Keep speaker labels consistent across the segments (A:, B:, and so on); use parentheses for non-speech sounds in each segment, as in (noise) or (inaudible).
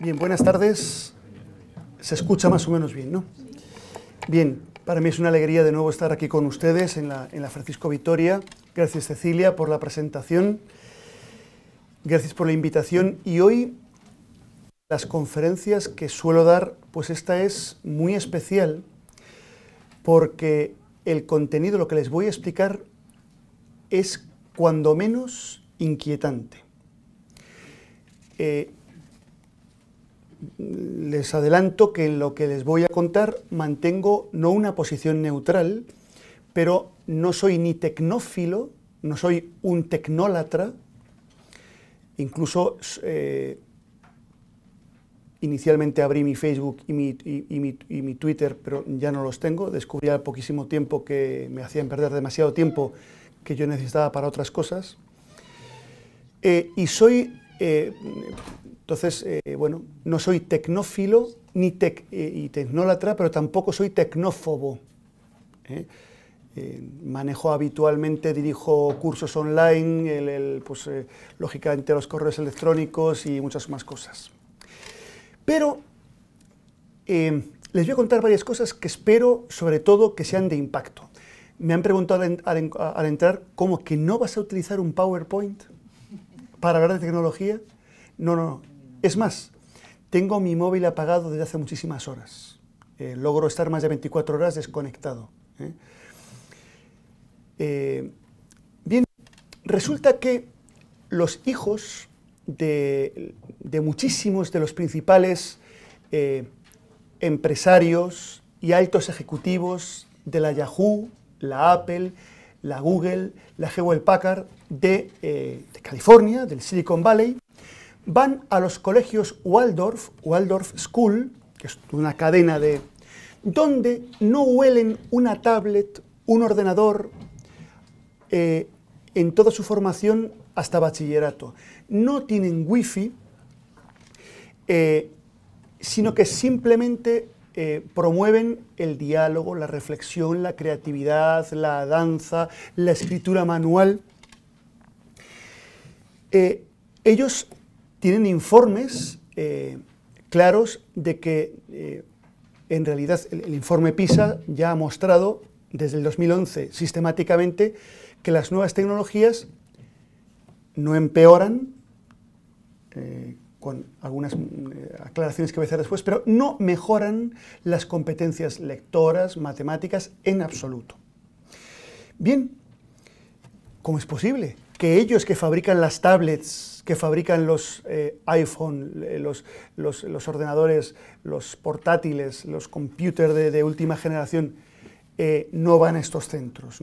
A: Bien, buenas tardes. Se escucha más o menos bien, ¿no? Bien, para mí es una alegría de nuevo estar aquí con ustedes en la, en la Francisco Vitoria. Gracias Cecilia por la presentación. Gracias por la invitación. Y hoy las conferencias que suelo dar, pues esta es muy especial porque el contenido, lo que les voy a explicar, es cuando menos inquietante. Eh, les adelanto que en lo que les voy a contar mantengo no una posición neutral, pero no soy ni tecnófilo, no soy un tecnólatra, incluso eh, inicialmente abrí mi Facebook y mi, Twitter, pero ya no los tengo, descubrí al poquísimo tiempo que me hacían perder demasiado tiempo que yo necesitaba para otras cosas. Eh, y soy eh, entonces, eh, bueno, no soy tecnófilo ni eh, y tecnólatra, pero tampoco soy tecnófobo. ¿eh? manejo habitualmente, dirijo cursos online, pues, lógicamente los correos electrónicos y muchas más cosas. Pero les voy a contar varias cosas que espero, sobre todo, que sean de impacto. Me han preguntado al, al entrar, ¿cómo que no vas a utilizar un PowerPoint para hablar de tecnología? No, no, no. Es más, tengo mi móvil apagado desde hace muchísimas horas. Eh, logro estar más de 24 horas desconectado. ¿eh? Eh, bien, resulta que los hijos de, de muchísimos de los principales empresarios y altos ejecutivos de la Yahoo, la Apple, la Google, la Hewlett Packard de, de California, del Silicon Valley, van a los colegios Waldorf, Waldorf School, que es una cadena de... donde no huelen una tablet, un ordenador, eh, en toda su formación hasta bachillerato. No tienen wifi, eh, sino que simplemente eh, promueven el diálogo, la reflexión, la creatividad, la danza, la escritura manual. ellos tienen informes eh, claros de que eh, en realidad el, informe PISA ya ha mostrado desde el 2011 sistemáticamente que las nuevas tecnologías no empeoran, eh, con algunas aclaraciones que voy a hacer después, pero no mejoran las competencias lectoras, matemáticas, en absoluto. Bien, ¿cómo es posible que ellos que fabrican las tablets que fabrican los eh, iPhone, eh, los, los, ordenadores, los portátiles, los computers de, última generación, eh, no van a estos centros.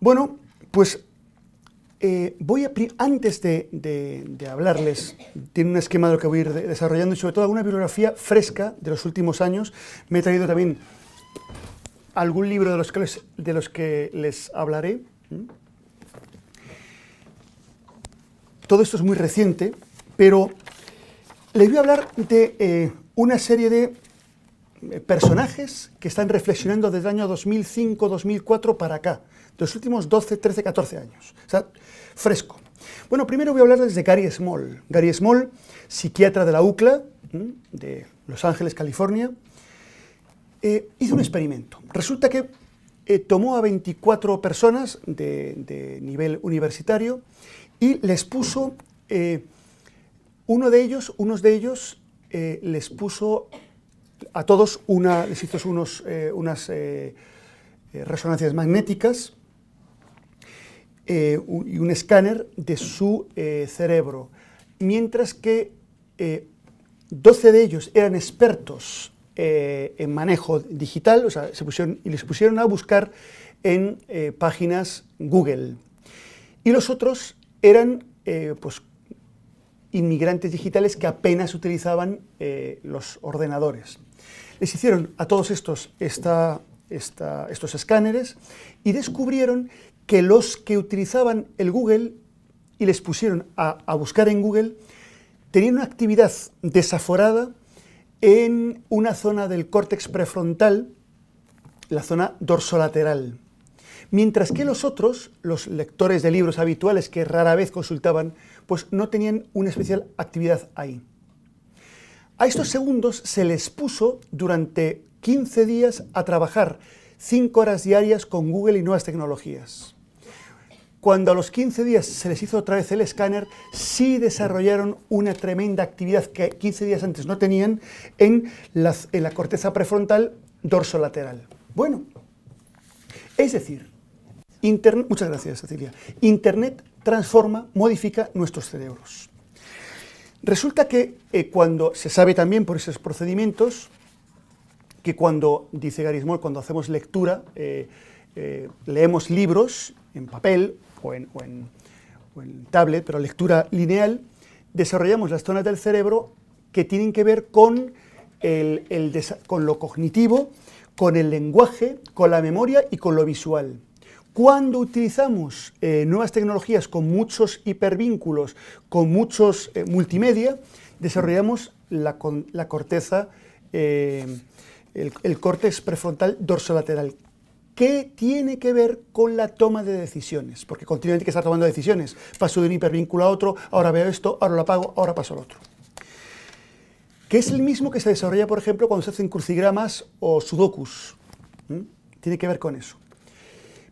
A: Bueno, pues voy a, antes de, de, hablarles, tiene un esquema de lo que voy a ir desarrollando y sobre todo alguna bibliografía fresca de los últimos años. Me he traído también algún libro de los que les, de los que les hablaré. Todo esto es muy reciente, pero les voy a hablar de eh, una serie de eh, personajes que están reflexionando desde el año 2005, 2004 para acá, de los últimos 12, 13, 14 años. O sea, fresco. Bueno, primero voy a hablar de Gary Small. Gary Small, psiquiatra de la UCLA, de Los Ángeles, California, eh, hizo un experimento. Resulta que tomó a 24 personas de nivel universitario y les puso, eh, uno de ellos, unos de ellos eh, les puso a todos una, les hizo unos, eh, unas resonancias magnéticas y un escáner de su cerebro, mientras que 12 de ellos eran expertos en manejo digital, o sea, se pusieron, y les pusieron a buscar en páginas Google. Y los otros eran eh, pues, inmigrantes digitales que apenas utilizaban eh, los ordenadores. Les hicieron a todos estos esta, estos escáneres y descubrieron que los que utilizaban el Google y les pusieron a buscar en Google tenían una actividad desaforada en una zona del córtex prefrontal, la zona dorsolateral mientras que los otros, los lectores de libros habituales que rara vez consultaban, pues no tenían una especial actividad ahí. A estos segundos se les puso durante 15 días a trabajar 5 horas diarias con Google y nuevas tecnologías. Cuando a los 15 días se les hizo otra vez el escáner, sí desarrollaron una tremenda actividad que 15 días antes no tenían en la, corteza prefrontal dorsolateral. Bueno, es decir, Muchas gracias Cecilia, Internet transforma, modifica nuestros cerebros. Resulta que eh, cuando se sabe también por esos procedimientos, que cuando, dice Gary Small, cuando hacemos lectura, eh, eh, leemos libros en papel o en, tablet, pero lectura lineal, desarrollamos las zonas del cerebro que tienen que ver con lo cognitivo, con el lenguaje, con la memoria y con lo visual. Cuando utilizamos eh, nuevas tecnologías con muchos hipervínculos, con muchos eh, multimedia, desarrollamos la, corteza, eh, el, el córtex prefrontal dorsolateral, ¿Qué tiene que ver con la toma de decisiones, porque continuamente hay que estar tomando decisiones. Paso de un hipervínculo a otro, ahora veo esto, ahora lo apago, ahora paso al otro. Que es el mismo que se desarrolla, por ejemplo, cuando se hacen crucigramas o sudokus. Tiene que ver con eso.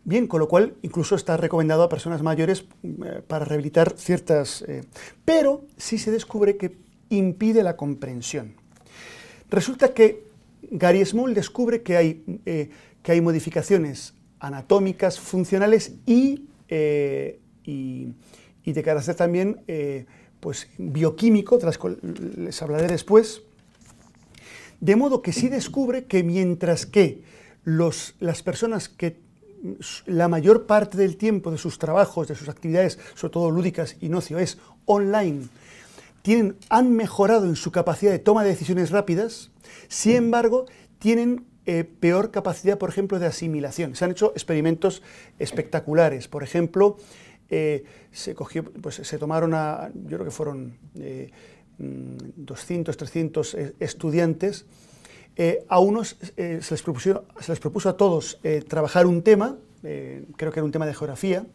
A: Bien, con lo cual incluso está recomendado a personas mayores eh, para rehabilitar ciertas... Eh, pero sí se descubre que impide la comprensión. Resulta que Gary Small descubre que hay eh, que hay modificaciones anatómicas, funcionales y, eh, y, de carácter también pues, bioquímico, cuales les hablaré después, de modo que sí descubre que mientras que los, las personas que la mayor parte del tiempo de sus trabajos, de sus actividades, sobre todo lúdicas y nocio, es online, tienen, han mejorado en su capacidad de toma de decisiones rápidas, sin embargo, tienen eh, peor capacidad, por ejemplo, de asimilación. Se han hecho experimentos espectaculares. Por ejemplo, eh, se, cogió, pues, se tomaron a, yo creo que fueron 200, eh, 300 mm, estudiantes. a unos se les, propuso, se, les propuso, a todos trabajar un tema, creo que era un tema de geografía.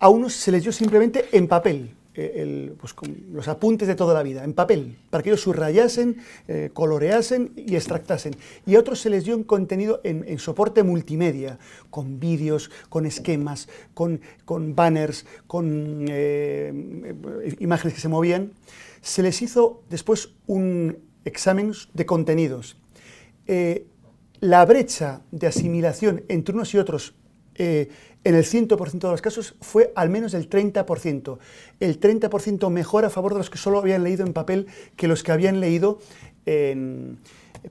A: A unos se les dio simplemente en papel, eh, pues, los apuntes de toda la vida, en papel, para que ellos subrayasen, eh, coloreasen y extractasen. Y a otros se les dio un contenido en, soporte multimedia, con vídeos, con esquemas, con, banners, con eh, imágenes que se movían. Se les hizo después un examen de contenidos. la brecha de asimilación entre unos y otros en el 100% de los casos fue al menos del 30%. El 30% mejor a favor de los que solo habían leído en papel que los que habían leído en,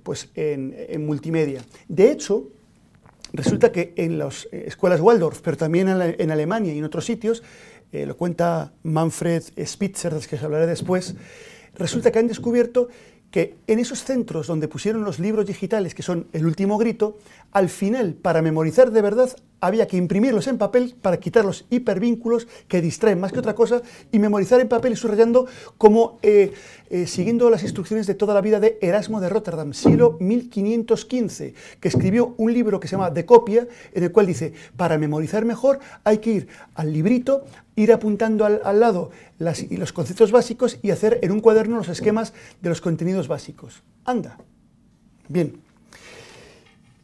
A: pues en, multimedia. De hecho, resulta que en las escuelas Waldorf, pero también en, Alemania y en otros sitios, eh, lo cuenta Manfred Spitzer, de los que os hablaré después, resulta que han descubierto que en esos centros donde pusieron los libros digitales, que son el último grito, al final, para memorizar de verdad, había que imprimirlos en papel para quitar los hipervínculos que distraen más que otra cosa y memorizar en papel y subrayando como eh, eh, siguiendo las instrucciones de toda la vida de Erasmo de Rotterdam, siglo 1515, que escribió un libro que se llama De copia, en el cual dice, para memorizar mejor hay que ir al librito, ir apuntando al, lado los conceptos básicos y hacer en un cuaderno los esquemas de los contenidos básicos. Anda. Bien.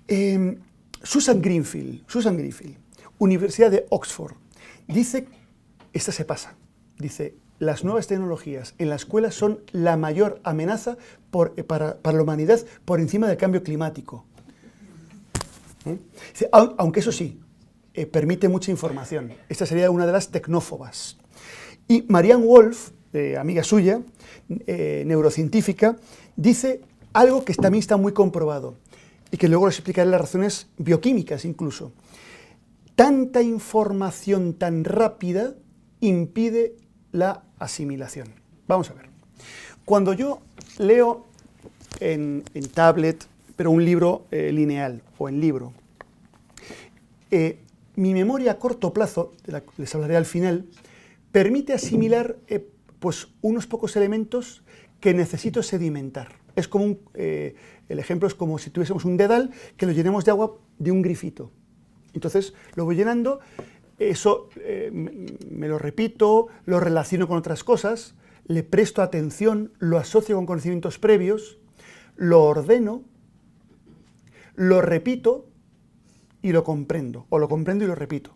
A: Em, Susan Greenfield, Susan Greenfield, Universidad de Oxford, dice, esta se pasa, dice, las nuevas tecnologías en la escuela son la mayor amenaza eh, para, la humanidad por encima del cambio climático. ¿Eh? aunque eso sí, eh, permite mucha información. Esta sería una de las tecnófobas. Y Marianne Wolf, amiga suya, neurocientífica, dice algo que también está muy comprobado y que luego les explicaré las razones bioquímicas incluso. Tanta información tan rápida impide la asimilación. Vamos a ver. Cuando yo leo en, tablet, pero un libro eh, lineal o en libro, eh, mi memoria a corto plazo, de la que les hablaré al final, permite asimilar eh, pues unos pocos elementos que necesito sedimentar. Es como un, el ejemplo es como si tuviésemos un dedal que lo llenemos de agua de un grifito. Entonces lo voy llenando, eso eh, me lo repito, lo relaciono con otras cosas, le presto atención, lo asocio con conocimientos previos, lo ordeno, lo repito y lo comprendo, o lo comprendo y lo repito.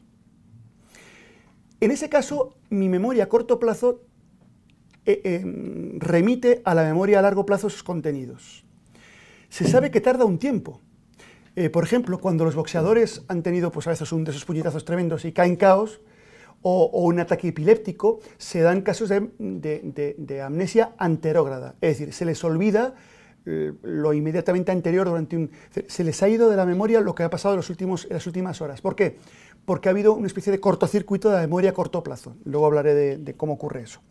A: En ese caso, mi memoria a corto plazo eh, eh, remite a la memoria a largo plazo sus contenidos. Se sabe que tarda un tiempo. Eh, por ejemplo, cuando los boxeadores han tenido pues, a veces un de esos puñetazos tremendos y caen caos, o, un ataque epiléptico, se dan casos de, amnesia anterógrada. Es decir, se les olvida lo inmediatamente anterior durante un... Se les ha ido de la memoria lo que ha pasado en, en las últimas horas. ¿Por qué? Porque ha habido una especie de cortocircuito de la memoria a corto plazo. Luego hablaré de cómo ocurre eso.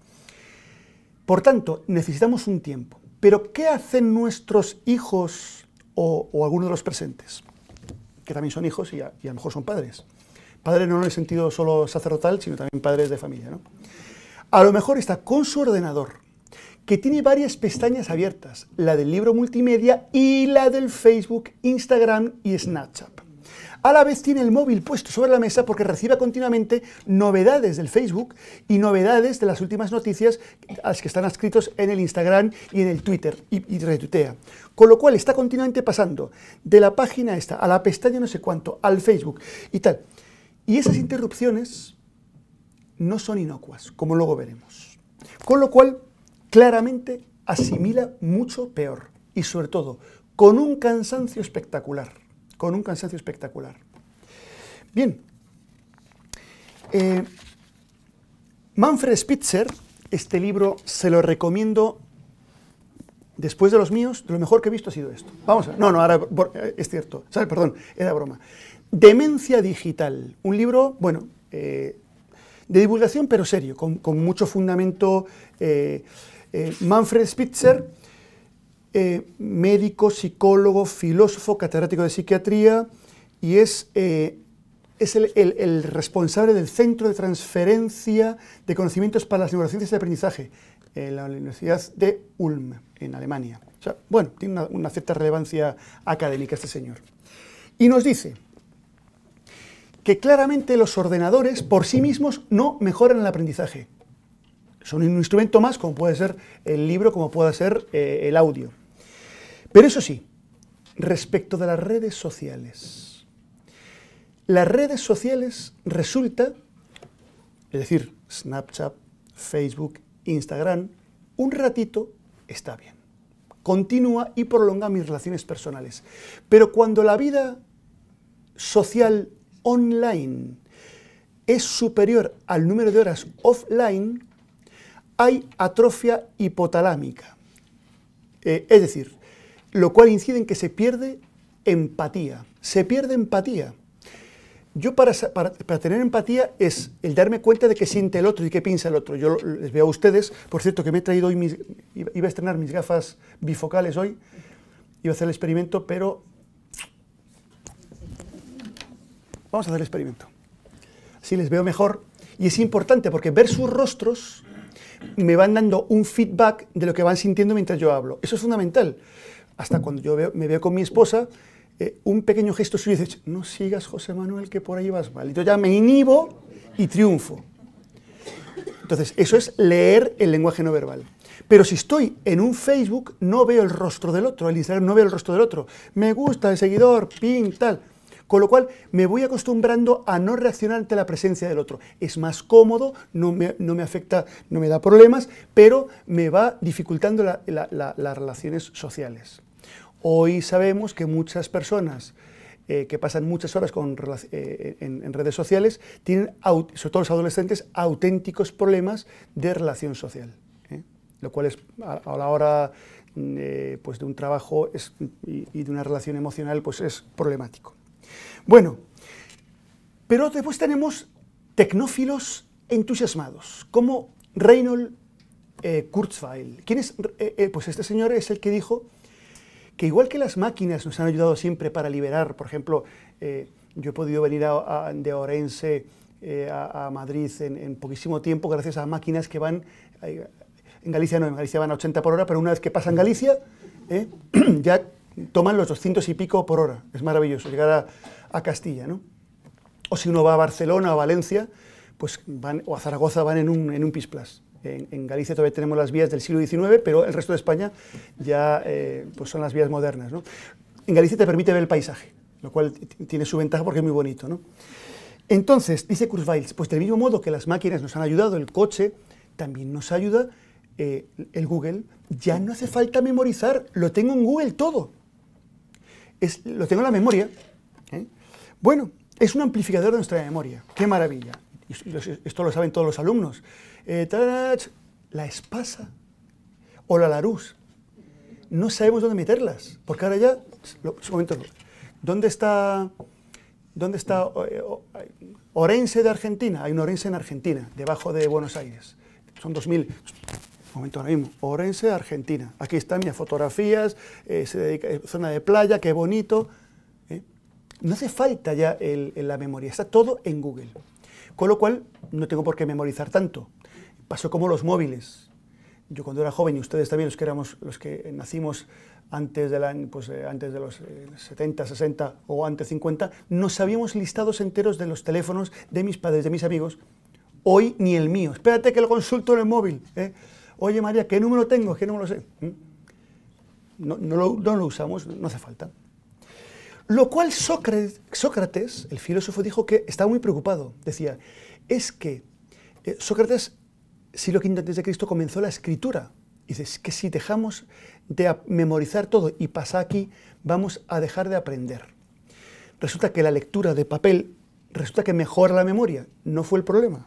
A: Por tanto, necesitamos un tiempo. Pero ¿qué hacen nuestros hijos o, algunos de los presentes? Que también son hijos y a, lo mejor son padres. Padres no en el sentido solo sacerdotal, sino también padres de familia. ¿no? A lo mejor está con su ordenador, que tiene varias pestañas abiertas, la del libro multimedia y la del Facebook, Instagram y Snapchat. A la vez tiene el móvil puesto sobre la mesa porque recibe continuamente novedades del Facebook y novedades de las últimas noticias a las que están escritos en el Instagram y en el Twitter y, y retuitea. Con lo cual está continuamente pasando de la página esta a la pestaña no sé cuánto, al Facebook y tal. Y esas interrupciones no son inocuas, como luego veremos. Con lo cual, claramente asimila mucho peor y sobre todo con un cansancio espectacular con un cansancio espectacular. Bien, eh, Manfred Spitzer, este libro se lo recomiendo después de los míos, lo mejor que he visto ha sido esto. Vamos a ver. No, no, ahora eh, es cierto. ¿Sabes? Perdón, era broma. Demencia Digital, un libro, bueno, eh, de divulgación, pero serio, con, mucho fundamento. Manfred Spitzer eh, médico, psicólogo, filósofo, catedrático de psiquiatría y es, eh, es el, responsable del Centro de Transferencia de Conocimientos para las Neurociencias de Aprendizaje en la Universidad de Ulm, en Alemania. O sea, bueno, tiene una, cierta relevancia académica este señor. Y nos dice que claramente los ordenadores por sí mismos no mejoran el aprendizaje. Son un instrumento más, como puede ser el libro, como puede ser eh, el audio. Pero eso sí, respecto de las redes sociales. Las redes sociales resulta, es decir, Snapchat, Facebook, Instagram, un ratito está bien. Continúa y prolonga mis relaciones personales. Pero cuando la vida social online es superior al número de horas offline, hay atrofia hipotalámica. Eh, es decir, lo cual incide en que se pierde empatía. Se pierde empatía. Yo para, para, tener empatía es el darme cuenta de qué siente el otro y qué piensa el otro. Yo les veo a ustedes, por cierto que me he traído hoy mis, iba a estrenar mis gafas bifocales hoy, iba a hacer el experimento, pero vamos a hacer el experimento. Así les veo mejor y es importante porque ver sus rostros me van dando un feedback de lo que van sintiendo mientras yo hablo. Eso es fundamental hasta cuando yo me veo con mi esposa, eh, un pequeño gesto suyo dice, no sigas José Manuel que por ahí vas mal. Y yo ya me inhibo y triunfo. Entonces, eso es leer el lenguaje no verbal. Pero si estoy en un Facebook, no veo el rostro del otro, el Instagram no veo el rostro del otro. Me gusta el seguidor, ping, tal. Con lo cual me voy acostumbrando a no reaccionar ante la presencia del otro. Es más cómodo, no me afecta, no me da problemas, pero me va dificultando las relaciones sociales. Hoy sabemos que muchas personas eh, que pasan muchas horas eh, en, redes sociales tienen, sobre todo los adolescentes, auténticos problemas de relación social. ¿eh? Lo cual es, a, la hora pues de un trabajo y, y, de una relación emocional pues es problemático. Bueno, pero después tenemos tecnófilos entusiasmados, como Reynold Kurzweil. ¿Quién es? pues este señor es el que dijo que igual que las máquinas nos han ayudado siempre para liberar, por ejemplo, eh, yo he podido venir de Orense eh, a, Madrid en, poquísimo tiempo gracias a máquinas que van, eh, en Galicia no, en Galicia van a 80 por hora, pero una vez que pasan Galicia, (clears throat) ya toman los 200 y pico por hora. Es maravilloso llegar a, Castilla, ¿no? O si uno va a Barcelona o a Valencia, pues van, o a Zaragoza van en un, en un PIS En, Galicia todavía tenemos las vías del siglo XIX, pero el resto de España ya eh, pues son las vías modernas. ¿no? En Galicia te permite ver el paisaje, lo cual tiene su ventaja porque es muy bonito. Entonces, dice Kurzweil, pues del mismo modo que las máquinas nos han ayudado, el coche también nos ayuda eh, el Google, ya no hace falta memorizar, lo tengo en Google todo. Es, lo tengo en la memoria. ¿eh? Bueno, es un amplificador de nuestra memoria. ¡Qué maravilla! Esto lo saben todos los alumnos. Eh, la espasa o la larus. No sabemos dónde meterlas, porque ahora ya... un momento, ¿Dónde está, dónde está Orense de Argentina? Hay un Orense en Argentina, debajo de Buenos Aires. Son 2.000 momento ahora mismo, Orense, Argentina. Aquí están mis fotografías, eh, se dedica, eh, zona de playa, qué bonito. ¿eh? No hace falta ya la memoria, está todo en Google. Con lo cual, no tengo por qué memorizar tanto. Pasó como los móviles. Yo cuando era joven, y ustedes también, los que, éramos, los que nacimos antes de, la, pues, antes de los 70, 60 o antes 50, no sabíamos listados enteros de los teléfonos de mis padres, de mis amigos. Hoy ni el mío. Espérate que lo consulto en el móvil. Oye María, ¿qué número tengo? ¿Qué número sé? ¿Mm? No, lo, usamos, no hace falta. Lo cual Sócrates, el filósofo, dijo que estaba muy preocupado. Decía, es que eh, Sócrates, siglo V antes de Cristo, comenzó la escritura. Y dice, que si dejamos de memorizar todo y pasa aquí, vamos a dejar de aprender. Resulta que la lectura de papel, resulta que mejora la memoria. No fue el problema.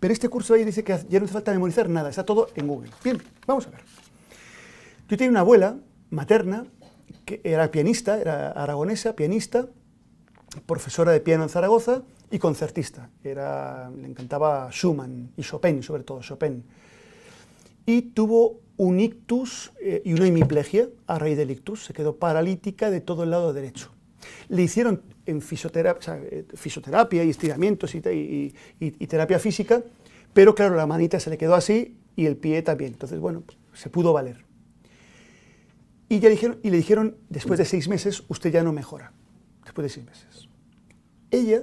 A: Pero este curso ahí dice que ya no hace falta memorizar nada, está todo en Google. Bien, vamos a ver. Yo tenía una abuela materna que era pianista, era aragonesa, pianista, profesora de piano en Zaragoza y concertista. Era, le encantaba Schumann y Chopin, sobre todo Chopin. Y tuvo un ictus eh, y una hemiplegia a raíz del ictus. Se quedó paralítica de todo el lado derecho. Le hicieron en fisioterapia, eh, fisioterapia y estiramientos y, terapia física, pero claro, la manita se le quedó así y el pie también. Entonces, bueno, pues, se pudo valer. Y, ya dijeron, y le dijeron, después de seis meses, usted ya no mejora. Después de seis meses. Ella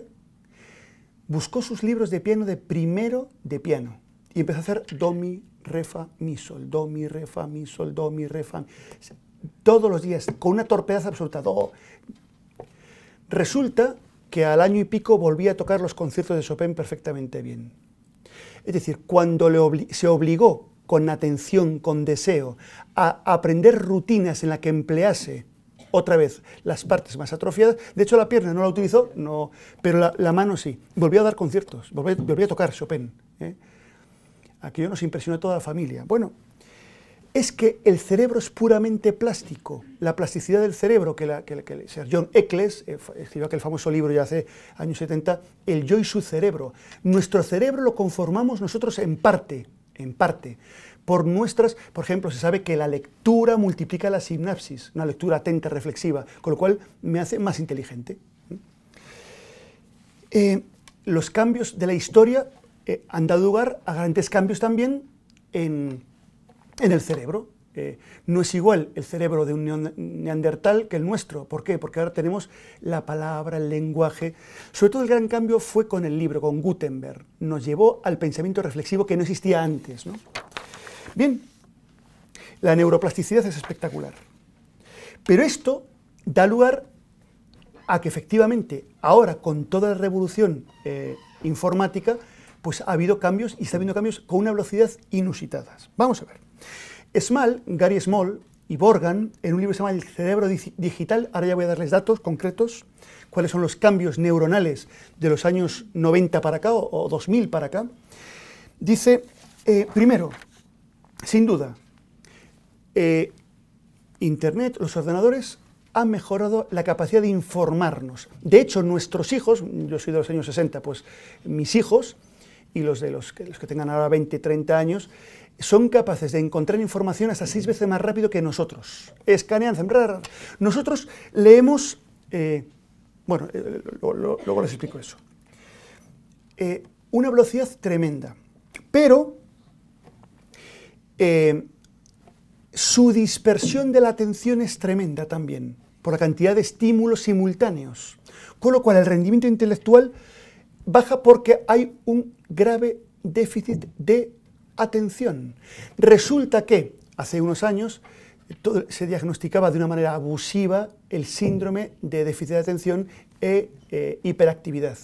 A: buscó sus libros de piano de primero de piano y empezó a hacer do, mi, re, fa, mi, sol, do, mi, re, fa, mi, sol, do, mi, re, fa. Todos los días, con una torpedad absoluta. Resulta que al año y pico volví a tocar los conciertos de Chopin perfectamente bien. Es decir, cuando se obligó con atención, con deseo, a aprender rutinas en las que emplease otra vez las partes más atrofiadas. De hecho, la pierna no la utilizó, no, pero la, mano sí. Volvió a dar conciertos, volvió, a tocar Chopin. ¿eh? Aquello nos impresionó a toda la familia. Bueno, es que el cerebro es puramente plástico. La plasticidad del cerebro, que, la, que, John Eccles eh, escribió aquel famoso libro ya hace años 70, El yo y su cerebro. Nuestro cerebro lo conformamos nosotros en parte, en parte. Por nuestras, por ejemplo, se sabe que la lectura multiplica la sinapsis, una lectura atenta, reflexiva, con lo cual me hace más inteligente. Eh, los cambios de la historia eh, han dado lugar a grandes cambios también en el cerebro. Eh, no es igual el cerebro de un neandertal que el nuestro. ¿Por qué? Porque ahora tenemos la palabra, el lenguaje. Sobre todo el gran cambio fue con el libro, con Gutenberg. Nos llevó al pensamiento reflexivo que no existía antes. Bien, la neuroplasticidad es espectacular. Pero esto da lugar a que efectivamente ahora con toda la revolución eh, informática, pues ha habido cambios y está habiendo cambios con una velocidad inusitadas. Vamos a ver. Small, Gary Small y Borgan, en un libro que se llama El cerebro digital, ahora ya voy a darles datos concretos, cuáles son los cambios neuronales de los años 90 para acá o, 2000 para acá, dice, eh, primero, sin duda, eh, Internet, los ordenadores han mejorado la capacidad de informarnos. De hecho, nuestros hijos, yo soy de los años 60, pues mis hijos y los de los que, tengan ahora 20, 30 años, son capaces de encontrar información hasta seis veces más rápido que nosotros. Escanean, nosotros leemos, eh, bueno, eh, luego, les explico eso, una velocidad tremenda, pero su dispersión de la atención es tremenda también, por la cantidad de estímulos simultáneos, con lo cual el rendimiento intelectual baja porque hay un grave déficit de atención. Resulta que hace unos años se diagnosticaba de una manera abusiva el síndrome de déficit de atención e eh, hiperactividad.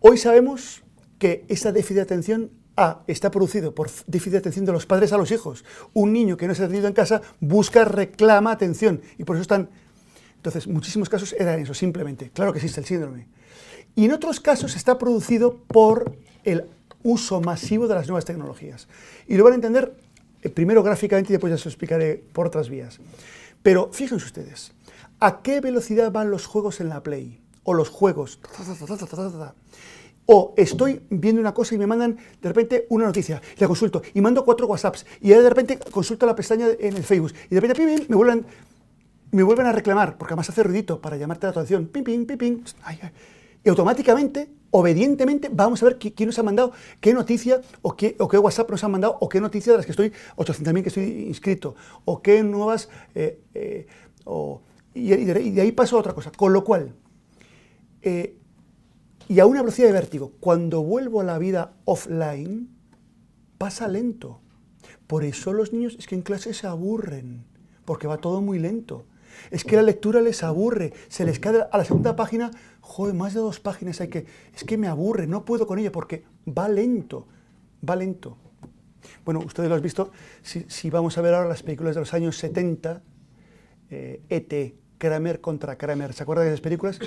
A: Hoy sabemos que esa déficit de atención A está producido por déficit de atención de los padres a los hijos. Un niño que no ha atendido en casa busca, reclama atención y por eso están... Entonces, muchísimos casos eran eso, simplemente. Claro que existe el síndrome. Y en otros casos está producido por el uso masivo de las nuevas tecnologías. Y lo van a entender eh, primero gráficamente y después ya se lo explicaré por otras vías. Pero fíjense ustedes, ¿a qué velocidad van los juegos en la Play? O los juegos. O estoy viendo una cosa y me mandan de repente una noticia, la consulto, y mando cuatro WhatsApps, y de repente consulto la pestaña en el Facebook, y de repente me vuelven, me vuelven a reclamar, porque además hace ruidito para llamarte la atención, pim, pim, pim, pim, y automáticamente, obedientemente, vamos a ver quién nos ha mandado, qué noticia o qué, o qué WhatsApp nos ha mandado, o qué noticia de las que estoy, 800.000 que estoy inscrito, o qué nuevas, eh, eh, y, de, ahí paso a otra cosa. Con lo cual, eh, y a una velocidad de vértigo, cuando vuelvo a la vida offline, pasa lento. Por eso los niños es que en clase se aburren, porque va todo muy lento. Es que la lectura les aburre, se les cae a la segunda página, joder, más de dos páginas hay que... Es que me aburre, no puedo con ella porque va lento, va lento. Bueno, ustedes lo han visto, si, vamos a ver ahora las películas de los años 70, ET, eh, e Kramer contra Kramer, ¿se acuerdan de esas películas?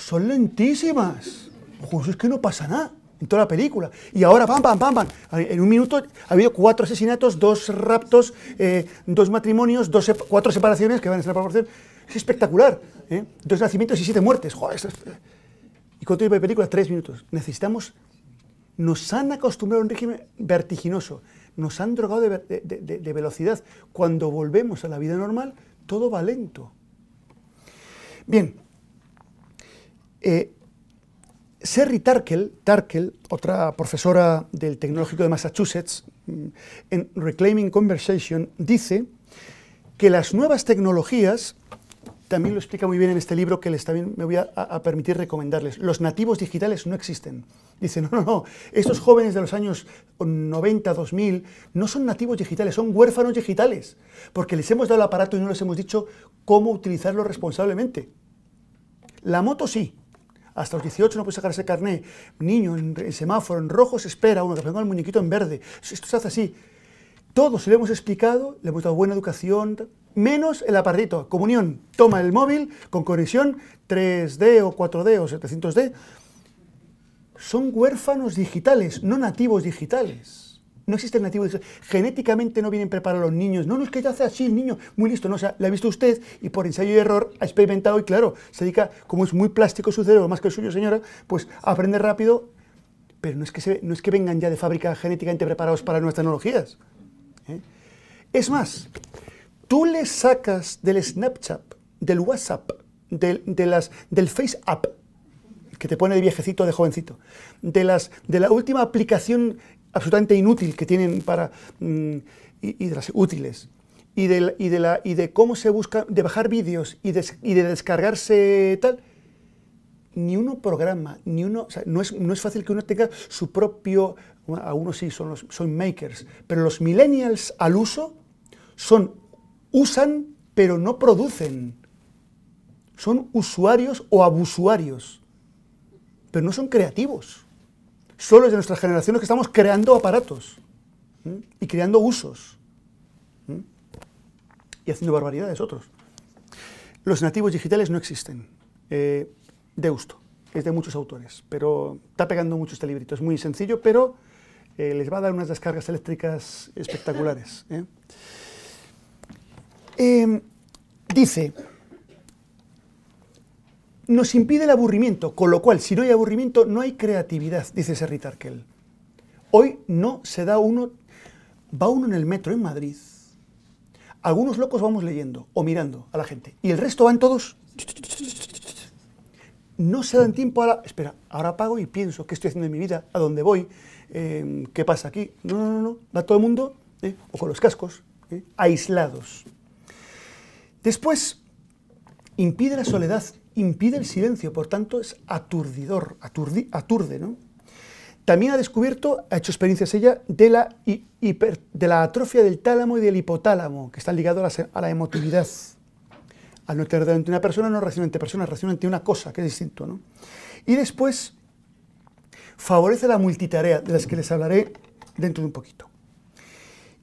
A: Son lentísimas. Joder, es que no pasa nada en toda la película. Y ahora, pam, pam, pam, pam. En un minuto ha habido cuatro asesinatos, dos raptos, eh, dos matrimonios, cuatro separaciones que van a estar proporción. Es espectacular. ¿eh? Dos nacimientos y siete muertes. Joder, ¿Y cuánto tiempo de película? Tres minutos. Necesitamos. Nos han acostumbrado a un régimen vertiginoso. Nos han drogado de, velocidad. Cuando volvemos a la vida normal, todo va lento. Bien. Eh, Sherry Tarkel, otra profesora del Tecnológico de Massachusetts, mm, en Reclaiming Conversation, dice que las nuevas tecnologías, también lo explica muy bien en este libro que les también me voy a, permitir recomendarles, los nativos digitales no existen. Dice, no, no, no, estos jóvenes de los años 90, 2000, no son nativos digitales, son huérfanos digitales, porque les hemos dado el aparato y no les hemos dicho cómo utilizarlo responsablemente. La moto sí, hasta los 18 no puede sacar ese carné. Niño, en, semáforo, en rojo se espera uno que ponga el muñequito en verde. Esto se hace así. Todo se lo hemos explicado, le hemos dado buena educación, menos el aparatito. Comunión, toma el móvil con conexión 3D o 4D o 700D. Son huérfanos digitales, no nativos digitales. No existen nativos. Genéticamente no vienen preparados los niños. No, no es que ya hace así el niño, muy listo. No, o sea, la ha visto usted y por ensayo y error ha experimentado y claro, se dedica, como es muy plástico su cerebro, más que el suyo, señora, pues aprende rápido. Pero no es que, no es que vengan ya de fábrica genéticamente preparados para nuevas tecnologías. ¿eh? Es más, tú le sacas del Snapchat, del WhatsApp, del, de las, del Face App, que te pone de viejecito, de jovencito, de, las, de la última aplicación absolutamente inútil que tienen para, mm, y, de las útiles, y de, y, de la, y de cómo se busca, de bajar vídeos y de, y de descargarse tal, ni uno programa, ni uno, no, es, no es fácil que uno tenga su propio, algunos sí son, los, son makers, pero los millennials al uso son, usan pero no producen. Son usuarios o abusuarios, pero no son creativos solo es de nuestras generaciones que estamos creando aparatos y creando usos y haciendo barbaridades otros. Los nativos digitales no existen. Eh, de gusto, es de muchos autores, pero está pegando mucho este librito. Es muy sencillo, pero eh, les va a dar unas descargas eléctricas espectaculares. ¿eh? Em, dice, nos impide el aburrimiento, con lo cual, si no hay aburrimiento, no hay creatividad, dice Serri Tarkel. Hoy no se da uno, va uno en el metro en Madrid, algunos locos vamos leyendo o mirando a la gente, y el resto van todos... No se dan tiempo a Espera, ahora pago y pienso qué estoy haciendo en mi vida, a dónde voy, em, qué pasa aquí. No, no, no, no, va todo el mundo, ¿eh? o con los cascos, ¿eh? aislados. Después, impide la soledad impide el silencio, por tanto es aturdidor, aturde, ¿no? También ha descubierto, ha hecho experiencias ella, de la, de atrofia del tálamo y del hipotálamo, que están ligados a la, emotividad. Al no tener ante una persona, no reacciona ante personas, reacciona ante una cosa, que es distinto. ¿no? Y después, favorece la multitarea, de las que les hablaré dentro de un poquito.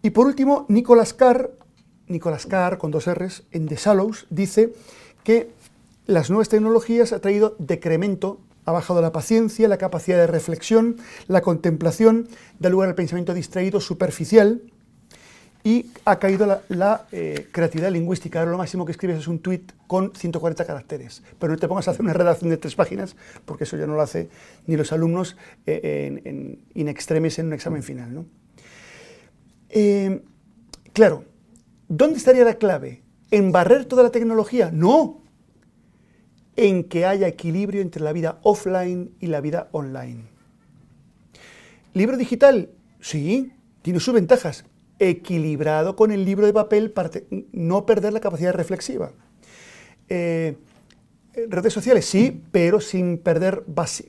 A: Y por último, Nicolas Carr, Nicolas Carr con dos R's, en The Sallows, dice que las nuevas tecnologías han traído decremento ha bajado la paciencia, la capacidad de reflexión, la contemplación, da lugar al pensamiento distraído, superficial, y ha caído la, eh, creatividad lingüística. Ahora lo máximo que escribes es un tweet con 140 caracteres, pero no te pongas a hacer una redacción de tres páginas, porque eso ya no lo hace ni los alumnos eh, en, in extremis en un examen final. Eh, claro, ¿dónde estaría la clave? ¿En barrer toda la tecnología? No, en que haya equilibrio entre la vida offline y la vida online. ¿Libro digital? Sí, tiene sus ventajas. Equilibrado con el libro de papel para no perder la capacidad reflexiva. Eh, redes sociales, sí, pero sin perder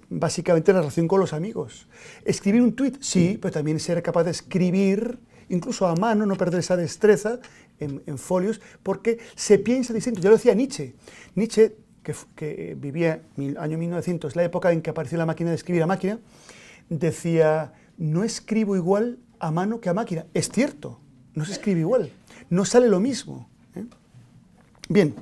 A: básicamente la relación con los amigos. Escribir un tweet, sí, pero también ser capaz de escribir, incluso a mano, no perder esa destreza en, folios, porque se piensa distinto. Ya lo decía Nietzsche. Nietzsche que, vivía en el año 1900, la época en que apareció la máquina de escribir a máquina, decía, no escribo igual a mano que a máquina. Es cierto, no se escribe igual, no sale lo mismo. ¿eh? Bien,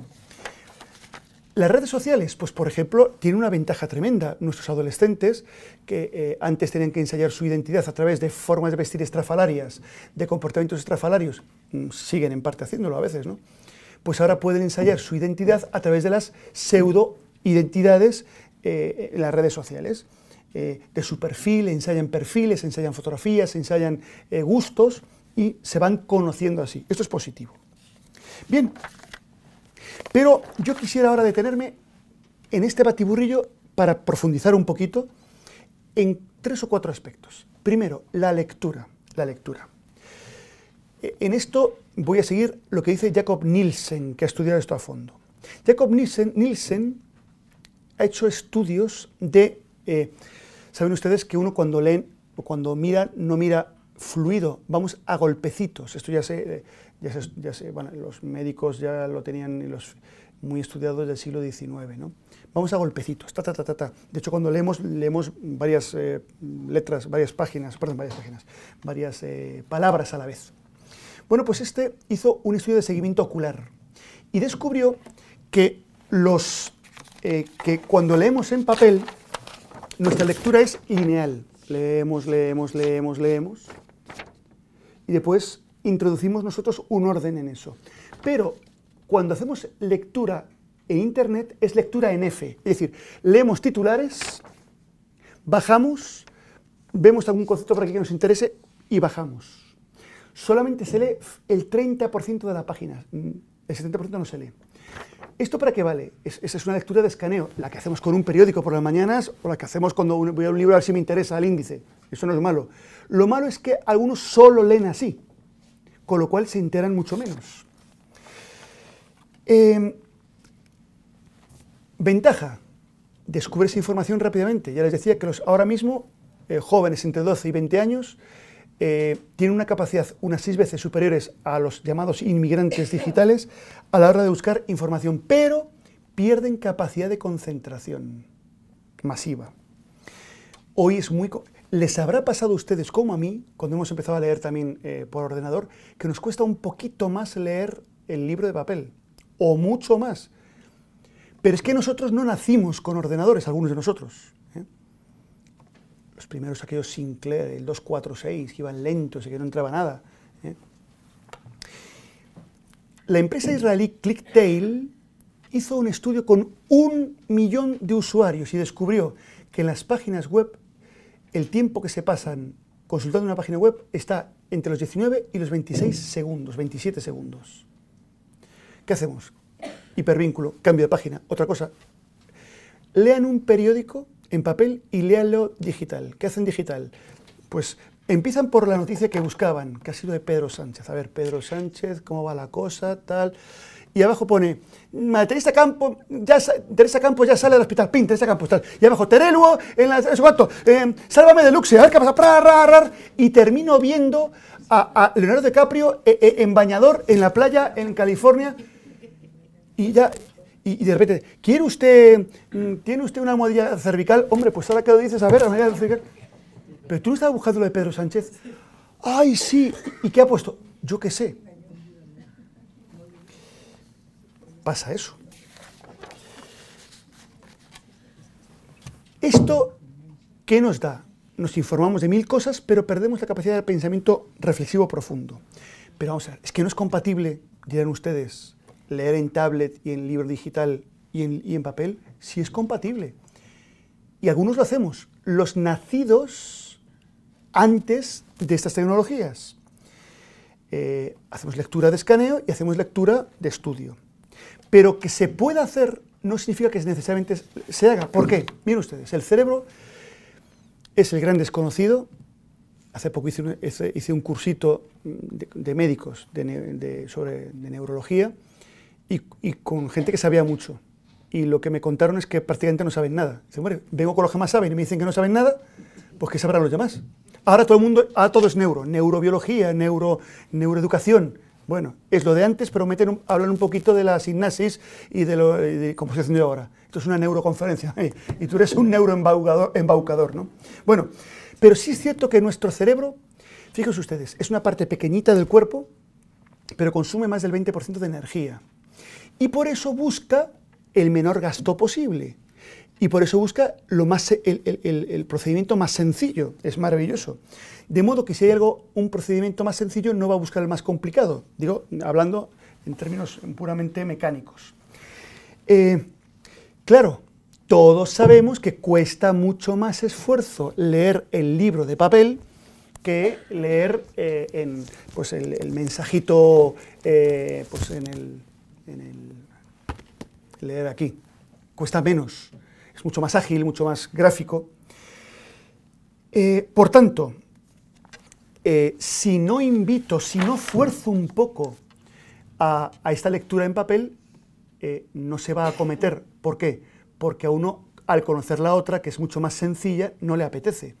A: las redes sociales, pues por ejemplo, tienen una ventaja tremenda. Nuestros adolescentes, que eh, antes tenían que ensayar su identidad a través de formas de vestir estrafalarias, de comportamientos estrafalarios, mm, siguen en parte haciéndolo a veces, ¿no? Pues ahora pueden ensayar su identidad a través de las pseudo-identidades eh, en las redes sociales. Eh, de su perfil, ensayan perfiles, ensayan fotografías, ensayan eh, gustos y se van conociendo así. Esto es positivo. Bien, pero yo quisiera ahora detenerme en este batiburrillo para profundizar un poquito en tres o cuatro aspectos. Primero, la lectura. La lectura. En esto voy a seguir lo que dice Jacob Nielsen, que ha estudiado esto a fondo. Jacob Nielsen, ha hecho estudios de... Eh, Saben ustedes que uno cuando lee o cuando mira, no mira fluido, vamos a golpecitos. Esto ya sé, ya ya sé bueno, los médicos ya lo tenían los muy estudiados del siglo XIX, ¿no? Vamos a golpecitos, ta, ta, ta, ta, De hecho, cuando leemos, leemos varias eh, letras, varias páginas, perdón, varias páginas, varias eh, palabras a la vez. Bueno, pues este hizo un estudio de seguimiento ocular y descubrió que, los, eh, que cuando leemos en papel, nuestra lectura es lineal. Leemos, leemos, leemos, leemos. Y después introducimos nosotros un orden en eso. Pero cuando hacemos lectura en Internet es lectura en F. Es decir, leemos titulares, bajamos, vemos algún concepto para que nos interese y bajamos solamente se lee el 30% de la página, mm, el 70% no se lee. ¿Esto para qué vale? esa es una lectura de escaneo, la que hacemos con un periódico por las mañanas o la que hacemos cuando voy a un libro a ver si me interesa el índice. Eso no es malo. Lo malo es que algunos solo leen así, con lo cual se enteran mucho menos. Em, ventaja, descubres información rápidamente. Ya les decía que los, ahora mismo, eh, jóvenes entre 12 y 20 años, eh, tienen una capacidad unas seis veces superiores a los llamados inmigrantes digitales a la hora de buscar información, pero pierden capacidad de concentración masiva. Hoy es muy... ¿Les habrá pasado a ustedes como a mí, cuando hemos empezado a leer también eh, por ordenador, que nos cuesta un poquito más leer el libro de papel? O mucho más. Pero es que nosotros no nacimos con ordenadores, algunos de nosotros los primeros aquellos Sinclair, el 246, que iban lentos y que no entraba nada. ¿eh? La empresa israelí ClickTail hizo un estudio con un millón de usuarios y descubrió que en las páginas web el tiempo que se pasan consultando una página web está entre los 19 y los 26 segundos, 27 segundos. ¿Qué hacemos? Hipervínculo, cambio de página, otra cosa. Lean un periódico en papel y léanlo digital. ¿Qué hacen digital? Pues empiezan por la noticia que buscaban, que ha sido de Pedro Sánchez. A ver, Pedro Sánchez, ¿cómo va la cosa? Tal. y abajo pone, Teresa Campos ya, Teresa Campos ya sale del hospital, pin, Teresa Campos, tal. Y abajo, Tereluo, en la, eso cuánto, eh, sálvame de Luxe, a ver qué pasa, y termino viendo a, Leonardo DiCaprio eh, eh, en bañador en la playa en California, y ya, y, de repente, ¿quiere usted, mm, tiene usted una almohadilla cervical? Hombre, pues ahora que lo dices, a ver, almohadilla cervical. Pero tú no estabas buscando lo de Pedro Sánchez. ¡Ay, sí! ¿Y qué ha puesto? Yo qué sé. Pasa eso. ¿Esto qué nos da? Nos informamos de mil cosas, pero perdemos la capacidad de pensamiento reflexivo profundo. Pero vamos a ver, es que no es compatible, dirán ustedes, leer en tablet y en libro digital y en, y en papel. Sí es compatible. Y algunos lo hacemos. Los nacidos antes de estas tecnologías. Eh, hacemos lectura de escaneo y hacemos lectura de estudio. Pero que se pueda hacer no significa que necesariamente se haga. ¿Por qué? (clears throat) Miren ustedes, el cerebro es el gran desconocido. Hace poco hice un, cursito de, médicos sobre de neurología y, con gente que sabía mucho. Y lo que me contaron es que prácticamente no saben nada. Dicen, bueno, vengo con los que más saben y me dicen que no saben nada, pues que sabrán los demás. Ahora todo el mundo, ahora todo es neuro, neurobiología, neuro, neuroeducación. Bueno, es lo de antes, pero meten hablan un poquito de la sinapsis y de, lo, de cómo se haciendo ahora. Esto es una neuroconferencia (laughs) y tú eres un neuroembaucador, ¿no? Bueno, pero sí es cierto que nuestro cerebro, fíjense ustedes, es una parte pequeñita del cuerpo, pero consume más del 20% de energía. Y por eso busca el menor gasto posible. Y por eso busca lo más, el, procedimiento más sencillo. Es maravilloso. De modo que si hay algo, un procedimiento más sencillo, no va a buscar el más complicado. Digo, hablando en términos puramente mecánicos. Eh, claro, todos sabemos que cuesta mucho más esfuerzo leer el libro de papel que leer eh, en, pues el, mensajito eh, pues en, el, en el leer aquí. Cuesta menos es mucho más ágil, mucho más gráfico. Eh, por tanto, eh, si no invito, si no fuerzo un poco a, esta lectura en papel, eh, no se va a acometer. ¿Por qué? Porque a uno, al conocer la otra, que es mucho más sencilla, no le apetece.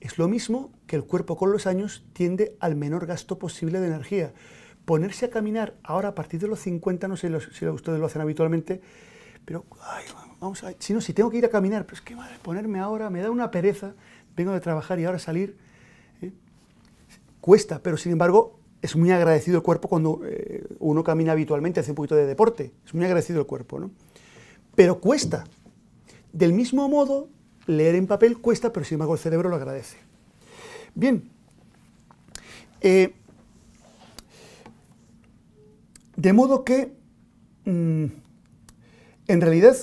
A: Es lo mismo que el cuerpo con los años tiende al menor gasto posible de energía. Ponerse a caminar ahora a partir de los 50, no sé si ustedes lo hacen habitualmente, pero vamos a, si no, si tengo que ir a caminar, pues qué madre, ponerme ahora, me da una pereza, vengo de trabajar y ahora salir, ¿eh? cuesta, pero sin embargo es muy agradecido el cuerpo cuando eh, uno camina habitualmente, hace un poquito de deporte, es muy agradecido el cuerpo, ¿no? Pero cuesta. Del mismo modo, leer en papel cuesta, pero sin embargo el cerebro lo agradece. Bien. Eh, de modo que, mm, en realidad,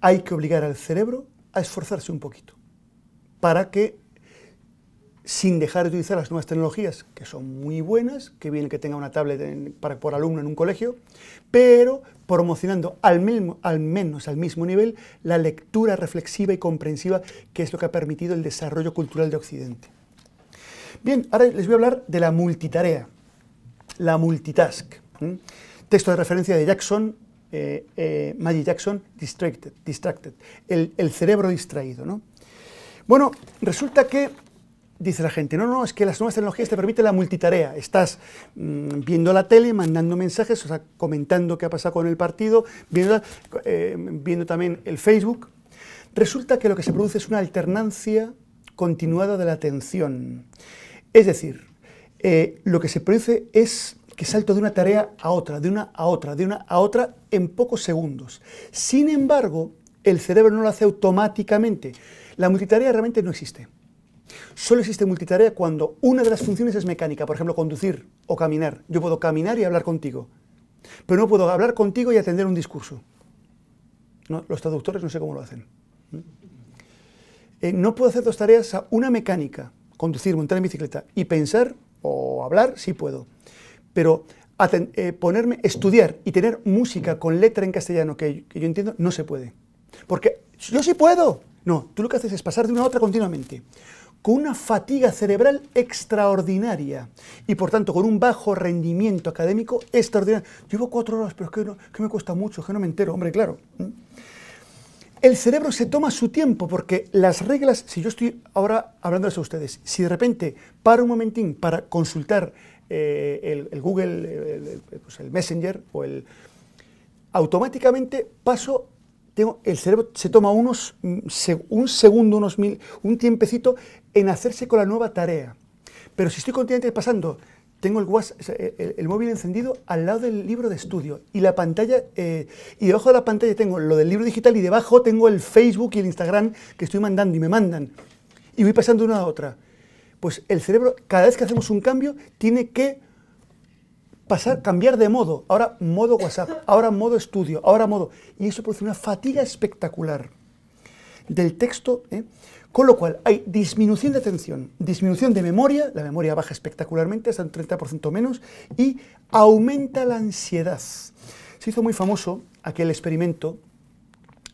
A: hay que obligar al cerebro a esforzarse un poquito para que, sin dejar de utilizar las nuevas tecnologías, que son muy buenas, que bien que tenga una tablet para, por alumno en un colegio, pero promocionando al, al menos al mismo nivel la lectura reflexiva y comprensiva, que es lo que ha permitido el desarrollo cultural de Occidente. Bien, ahora les voy a hablar de la multitarea, la multitask. Texto de referencia de Jackson, eh, eh, Maggie Jackson, Distracted, distracted el, cerebro distraído. ¿no? Bueno, resulta que, dice la gente, no, no, es que las nuevas tecnologías te permiten la multitarea. Estás mm, viendo la tele, mandando mensajes, o sea, comentando qué ha pasado con el partido, viendo, eh, viendo también el Facebook. Resulta que lo que se produce es una alternancia continuada de la atención. Es decir, lo que se produce es que salto de una tarea a otra, de una a otra, de una a otra en pocos segundos. Sin embargo, el cerebro no lo hace automáticamente. La multitarea realmente no existe. Solo existe multitarea cuando una de las funciones es mecánica, por ejemplo, conducir o caminar. Yo puedo caminar y hablar contigo, pero no puedo hablar contigo y atender un discurso. los traductores no sé cómo lo hacen. Eh, no puedo hacer dos tareas, una mecánica, conducir, montar en bicicleta, y pensar o hablar, sí puedo pero eh, ponerme, estudiar y tener música con letra en castellano que, yo entiendo, no se puede. Porque yo sí puedo. No, tú lo que haces es pasar de una a otra continuamente. con una fatiga cerebral extraordinaria y por tanto con un bajo rendimiento académico extraordinario. Llevo cuatro horas, pero es que, que me cuesta mucho, es que no me entero, hombre, claro. El cerebro se toma su tiempo porque las reglas, si yo estoy ahora hablándoles a ustedes, si de repente paro un momentín para consultar eh, el, Google, pues el Messenger o el... automáticamente paso tengo, el cerebro se toma unos, mm, un segundo, unos mil, un tiempecito en hacerse con la nueva tarea. Pero si estoy continuamente pasando, tengo el, el, móvil encendido al lado del libro de estudio y la pantalla, eh, y debajo de la pantalla tengo lo del libro digital y debajo tengo el Facebook y el Instagram que estoy mandando y me mandan. Y voy pasando de una a otra. Pues el cerebro, cada vez que hacemos un cambio, tiene que pasar, cambiar de modo. Ahora modo WhatsApp, ahora modo estudio, ahora modo. Y eso produce una fatiga espectacular del texto. ¿eh? Con lo cual hay disminución de atención, disminución de memoria, la memoria baja espectacularmente, hasta un 30% menos, y aumenta la ansiedad. Se hizo muy famoso aquel experimento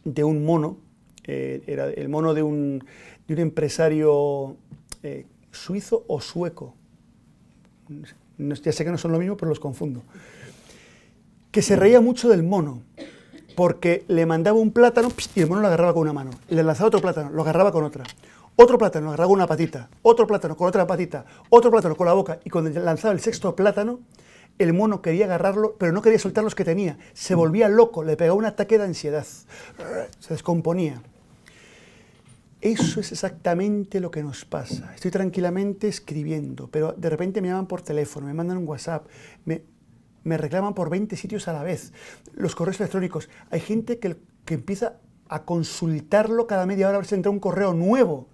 A: de un mono, eh, era el mono de un, de un empresario eh, suizo o sueco, ya sé que no son lo mismo, pero los confundo, que se reía mucho del mono, porque le mandaba un plátano y el mono lo agarraba con una mano, le lanzaba otro plátano, lo agarraba con otra, otro plátano, lo agarraba con una patita, otro plátano con otra patita, otro plátano con la boca, y cuando lanzaba el sexto plátano, el mono quería agarrarlo, pero no quería soltar los que tenía, se volvía loco, le pegaba un ataque de ansiedad, se descomponía. Eso es exactamente lo que nos pasa. Estoy tranquilamente escribiendo, pero de repente me llaman por teléfono, me mandan un WhatsApp, me, reclaman por 20 sitios a la vez. Los correos electrónicos. Hay gente que, que empieza a consultarlo cada media hora a ver si entra un correo nuevo.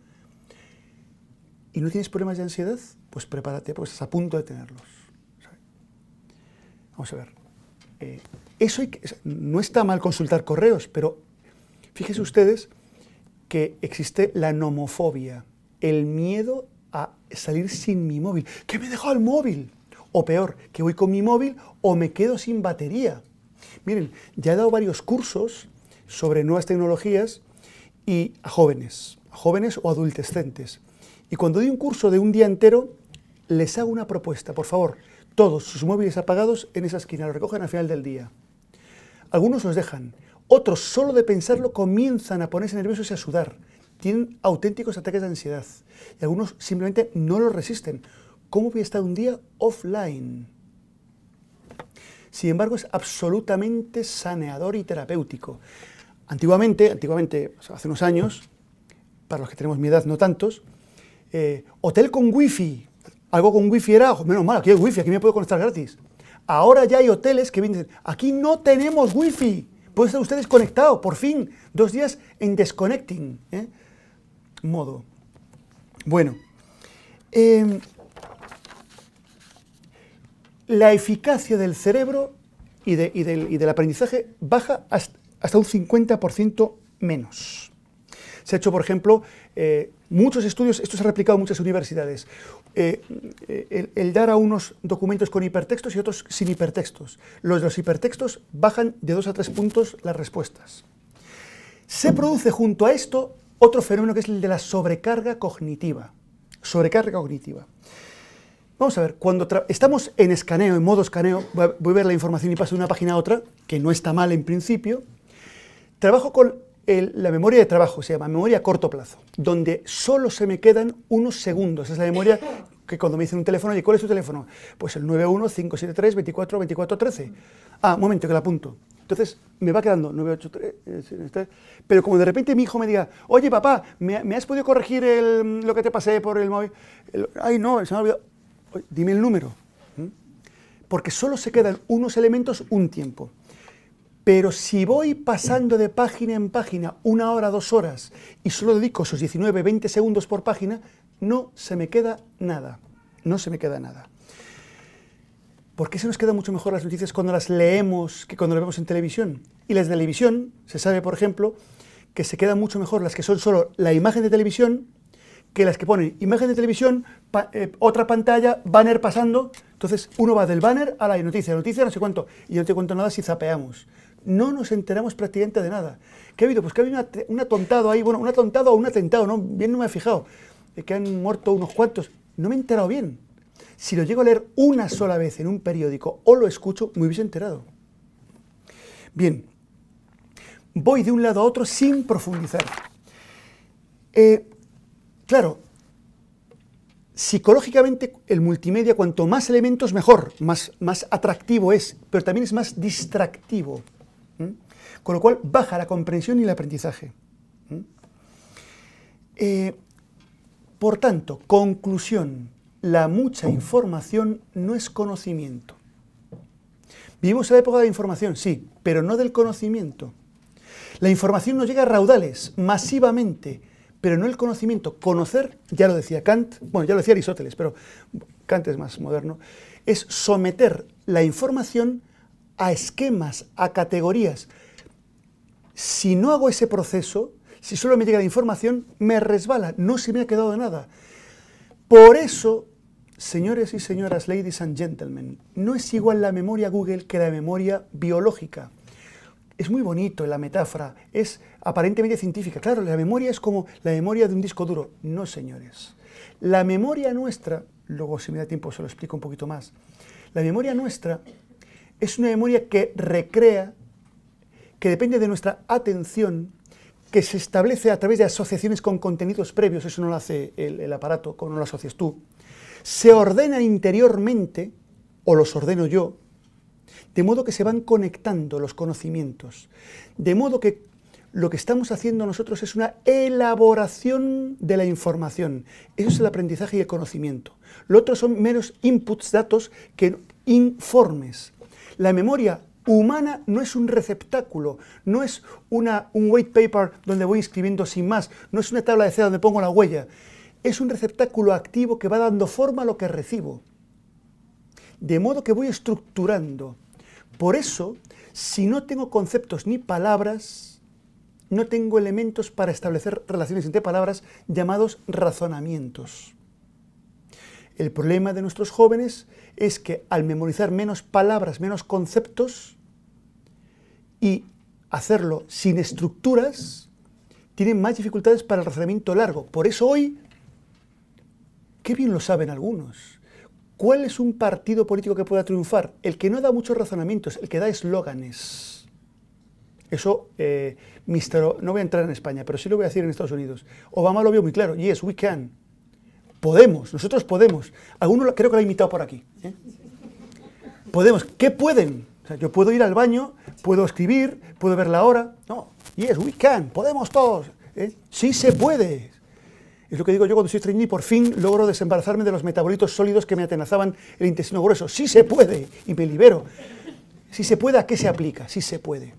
A: ¿Y no tienes problemas de ansiedad? Pues prepárate, pues estás a punto de tenerlos. Vamos a ver. Eh, eso no está mal consultar correos, pero fíjense ustedes que existe la nomofobia, el miedo a salir sin mi móvil. ¿Que me dejado el móvil? O peor, que voy con mi móvil o me quedo sin batería. Miren, ya he dado varios cursos sobre nuevas tecnologías y a jóvenes, jóvenes o adolescentes. Y cuando doy un curso de un día entero, les hago una propuesta. Por favor, todos sus móviles apagados en esa esquina, lo recogen al final del día. Algunos los dejan, otros, solo de pensarlo, comienzan a ponerse nerviosos y a sudar. Tienen auténticos ataques de ansiedad. Y algunos simplemente no lo resisten. ¿Cómo voy a estar un día offline? Sin embargo, es absolutamente saneador y terapéutico. Antiguamente, antiguamente, hace unos años, para los que tenemos mi edad, no tantos, eh, hotel con wifi. Algo con wifi era, menos mal, aquí hay wifi, aquí me puedo conectar gratis. Ahora ya hay hoteles que vienen, aquí no tenemos wifi. Pueden estar ustedes conectados, por fin, dos días en desconnecting ¿eh? modo. Bueno, em, la eficacia del cerebro y, del, aprendizaje baja hasta, un 50% menos. Se ha hecho, por ejemplo, eh, muchos estudios, esto se ha replicado en muchas universidades, eh, el, dar a unos documentos con hipertextos y otros sin hipertextos. Los de los hipertextos bajan de 2 a 3 puntos las respuestas. Se produce junto a esto otro fenómeno que es el de la sobrecarga cognitiva. Sobrecarga cognitiva. Vamos a ver, cuando estamos en escaneo, en modo escaneo, voy a, ver la información y paso de una página a otra, que no está mal en principio, trabajo con la memoria de trabajo se llama memoria a corto plazo, donde solo se me quedan unos segundos. Es la memoria que cuando me dicen un teléfono, ¿y cuál es tu teléfono? Pues el 91573 24 24 13. Ah, un momento que la apunto. Entonces me va quedando 983, pero como de repente mi hijo me diga, oye papá, ¿me, has podido corregir lo que te pasé por el móvil? ay no, se me ha olvidado. Dime el número. Porque solo se quedan unos elementos un tiempo. Pero si voy pasando de página en página una hora, dos horas y solo dedico esos 19, 20 segundos por página, no se me queda nada. No se me queda nada. ¿Por qué se nos quedan mucho mejor las noticias cuando las leemos que cuando las vemos en televisión? Y las de televisión, se sabe, por ejemplo, que se quedan mucho mejor las que son solo la imagen de televisión que las que ponen imagen de televisión, eh, otra pantalla, banner pasando. Entonces uno va del banner a la noticia, noticia no sé cuánto, y yo no te cuento nada si zapeamos no nos enteramos prácticamente de nada. ¿Qué ha habido? Pues que ha habido un atontado ahí, bueno, un atontado o un atentado, ¿no? bien no me he fijado. que han muerto unos cuantos. No me he enterado bien. Si lo llego a leer una sola vez en un periódico o lo escucho, me hubiese enterado. Bien, voy de un lado a otro sin profundizar. Eh, claro, psicológicamente el multimedia, cuanto más elementos, mejor, más, más atractivo es, pero también es más distractivo. Con lo cual baja la comprensión y el aprendizaje. Eh, por tanto, conclusión, la mucha información no es conocimiento. Vivimos en la época de la información, sí, pero no del conocimiento. La información nos llega a raudales, masivamente, pero no el conocimiento. Conocer, ya lo decía Kant, bueno, ya lo decía Aristóteles, pero Kant es más moderno, es someter la información a esquemas, a categorías. Si no hago ese proceso, si solo me llega la información, me resbala, no se me ha quedado nada. Por eso, señores y señoras, ladies and gentlemen, no es igual la memoria Google que la memoria biológica. Es muy bonito la metáfora, es aparentemente científica. Claro, la memoria es como la memoria de un disco duro. No, señores. La memoria nuestra, luego si me da tiempo se lo explico un poquito más, la memoria nuestra es una memoria que recrea, que depende de nuestra atención, que se establece a través de asociaciones con contenidos previos, eso no lo hace el, el aparato, como no lo asocias tú, se ordena interiormente, o los ordeno yo, de modo que se van conectando los conocimientos, de modo que lo que estamos haciendo nosotros es una elaboración de la información. Eso es el aprendizaje y el conocimiento. Lo otro son menos inputs, datos, que informes. La memoria humana no es un receptáculo, no es una, un white paper donde voy escribiendo sin más, no es una tabla de cera donde pongo la huella. Es un receptáculo activo que va dando forma a lo que recibo. De modo que voy estructurando. Por eso, si no tengo conceptos ni palabras, no tengo elementos para establecer relaciones entre palabras llamados razonamientos. El problema de nuestros jóvenes es que al memorizar menos palabras, menos conceptos y hacerlo sin estructuras, tienen más dificultades para el razonamiento largo. Por eso hoy, qué bien lo saben algunos, ¿cuál es un partido político que pueda triunfar? El que no da muchos razonamientos, el que da eslóganes. Eso, eh, no voy a entrar en España, pero sí lo voy a decir en Estados Unidos. Obama lo vio muy claro, yes, we can. Podemos, nosotros podemos. Alguno creo que lo ha imitado por aquí. ¿eh? Podemos. ¿Qué pueden? yo puedo ir al baño, puedo escribir, puedo ver la hora. No, yes, we can, podemos todos. ¿eh? Sí se puede. Es lo que digo yo cuando soy trainee, por fin logro desembarazarme de los metabolitos sólidos que me atenazaban el intestino grueso. Sí se puede y me libero. Si se puede, ¿a qué se aplica? Sí se puede.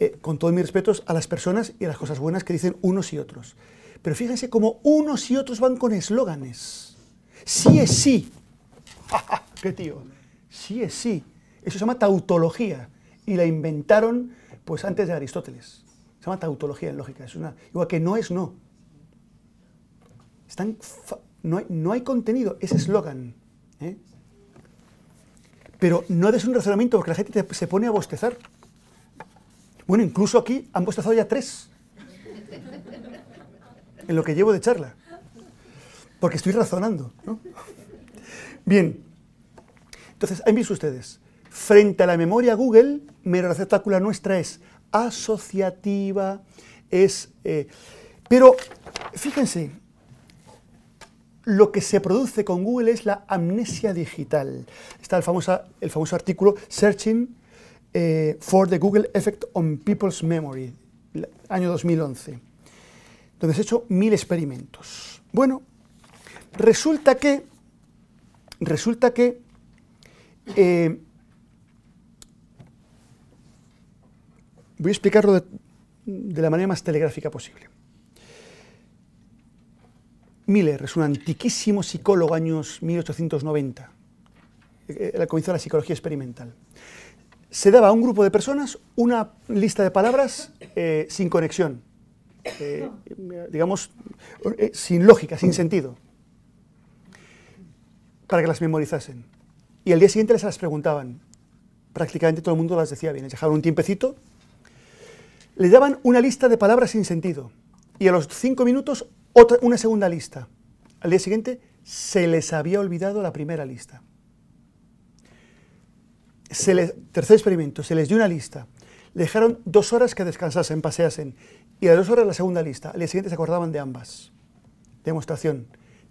A: Eh, con todos mis respetos a las personas y a las cosas buenas que dicen unos y otros. Pero fíjense cómo unos y otros van con eslóganes. Sí es sí. (laughs) ¡Qué tío! Sí es sí. Eso se llama tautología. Y la inventaron pues antes de Aristóteles. Se llama tautología en lógica. Es una, igual que no es no. Están no, hay, no, hay, contenido, es eslogan. ¿eh? Pero no des un razonamiento porque la gente se pone a bostezar. Bueno, incluso aquí han bostezado ya tres (laughs) en lo que llevo de charla. Porque estoy razonando. Bien. Entonces, han visto ustedes, frente a la memoria Google, mera receptácula nuestra es asociativa, es... Eh, pero, fíjense, lo que se produce con Google es la amnesia digital. Está el famoso, el famoso artículo Searching eh, for the Google Effect on People's Memory, año 2011 donde se han hecho mil experimentos. Bueno, resulta que, resulta que eh, voy a explicarlo de, de la manera más telegráfica posible. Miller es un antiquísimo psicólogo, años 1890. Él comenzó la psicología experimental. Se daba a un grupo de personas una lista de palabras eh, sin conexión, eh, digamos, eh, sin lógica, sin sentido, para que las memorizasen. Y al día siguiente les las preguntaban. Prácticamente todo el mundo las decía bien. Les dejaban un tiempecito, les daban una lista de palabras sin sentido. Y a los cinco minutos Otra, una segunda lista. Al día siguiente se les había olvidado la primera lista. Se les, tercer experimento, se les dio una lista. Le dejaron dos horas que descansasen, paseasen. Y a dos horas la segunda lista. Al día siguiente se acordaban de ambas. Demostración.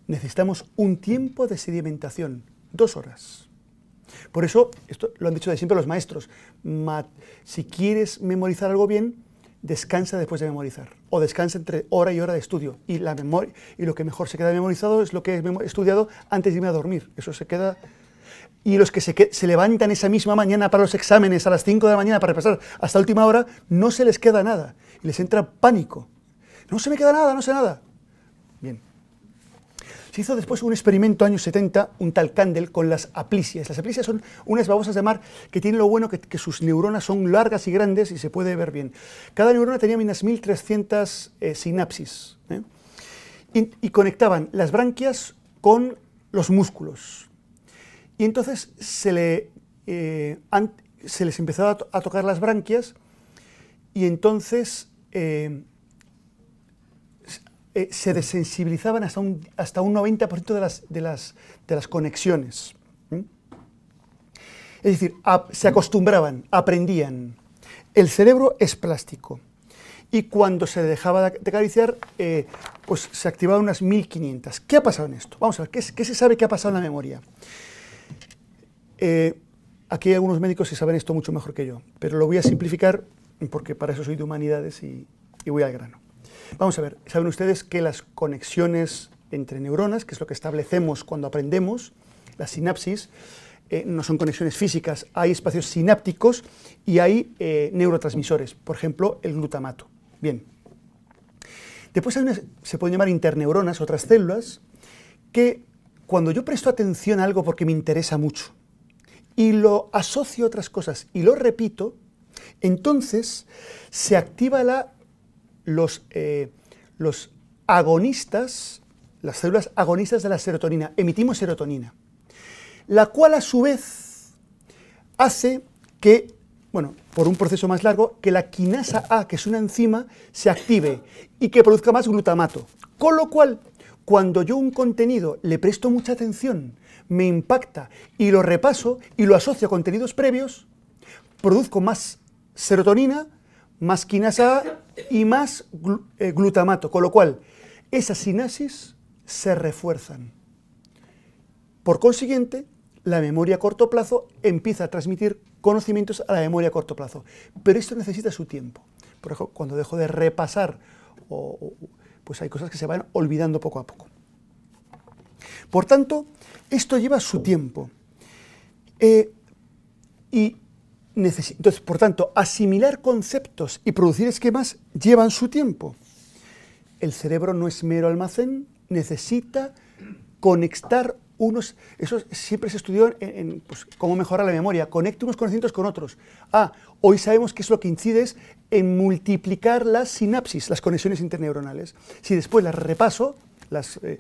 A: Necesitamos un tiempo de sedimentación. Dos horas. Por eso, esto lo han dicho de siempre los maestros, si quieres memorizar algo bien, descansa después de memorizar, o descansa entre hora y hora de estudio, y, la memoria, y lo que mejor se queda memorizado es lo que he estudiado antes de irme a dormir, eso se queda... Y los que se, se levantan esa misma mañana para los exámenes a las 5 de la mañana para repasar hasta última hora, no se les queda nada, y les entra pánico. No se me queda nada, no sé nada. Bien. Se hizo después un experimento años 70, un tal Candel, con las aplicias. Las aplicias son unas babosas de mar que tienen lo bueno que, sus neuronas son largas y grandes y se puede ver bien. Cada neurona tenía unas 1300 eh, sinapsis ¿eh? y, conectaban las branquias con los músculos. Y entonces se, le, eh, se les empezaba a, tocar las branquias y entonces se desensibilizaban hasta un, hasta un 90% de las, de, las, de las conexiones. Es decir, se acostumbraban, aprendían. El cerebro es plástico. Y cuando se dejaba de acariciar, eh, pues se activaban unas 1500. ¿Qué ha pasado en esto? Vamos a ver, ¿qué, se sabe que ha pasado en la memoria? Eh, aquí hay algunos médicos que saben esto mucho mejor que yo, pero lo voy a simplificar porque para eso soy de humanidades y voy al grano. Vamos a ver, saben ustedes que las conexiones entre neuronas, que es lo que establecemos cuando aprendemos, las sinapsis, eh, no son conexiones físicas, hay espacios sinápticos y hay eh, neurotransmisores, por ejemplo, el glutamato. Bien. Después hay se pueden llamar interneuronas, otras células, que cuando yo presto atención a algo porque me interesa mucho y lo asocio a otras cosas y lo repito, entonces se activa la los, eh, los agonistas, las células agonistas de la serotonina, emitimos serotonina, la cual a su vez hace que, bueno, por un proceso más largo, que la quinasa A, que es una enzima, se active y que produzca más glutamato. Con lo cual, cuando yo un contenido le presto mucha atención, me impacta y lo repaso y lo asocio a contenidos previos, produzco más serotonina, más quinasa y más eh, glutamato, con lo cual esas sinasis se refuerzan. Por consiguiente, la memoria a corto plazo empieza a transmitir conocimientos a la memoria a corto plazo. Pero esto necesita su tiempo. Por ejemplo, cuando dejo de repasar, pues hay cosas que se van olvidando poco a poco. Por tanto, esto lleva su tiempo. Eh, y entonces, por tanto, asimilar conceptos y producir esquemas llevan su tiempo. El cerebro no es mero almacén, necesita conectar unos... Eso siempre se estudió en, pues, cómo mejorar la memoria. Conecta unos conocimientos con otros. Ah, hoy sabemos que es lo que incide es en multiplicar las sinapsis, las conexiones interneuronales. Si después las repaso, las eh,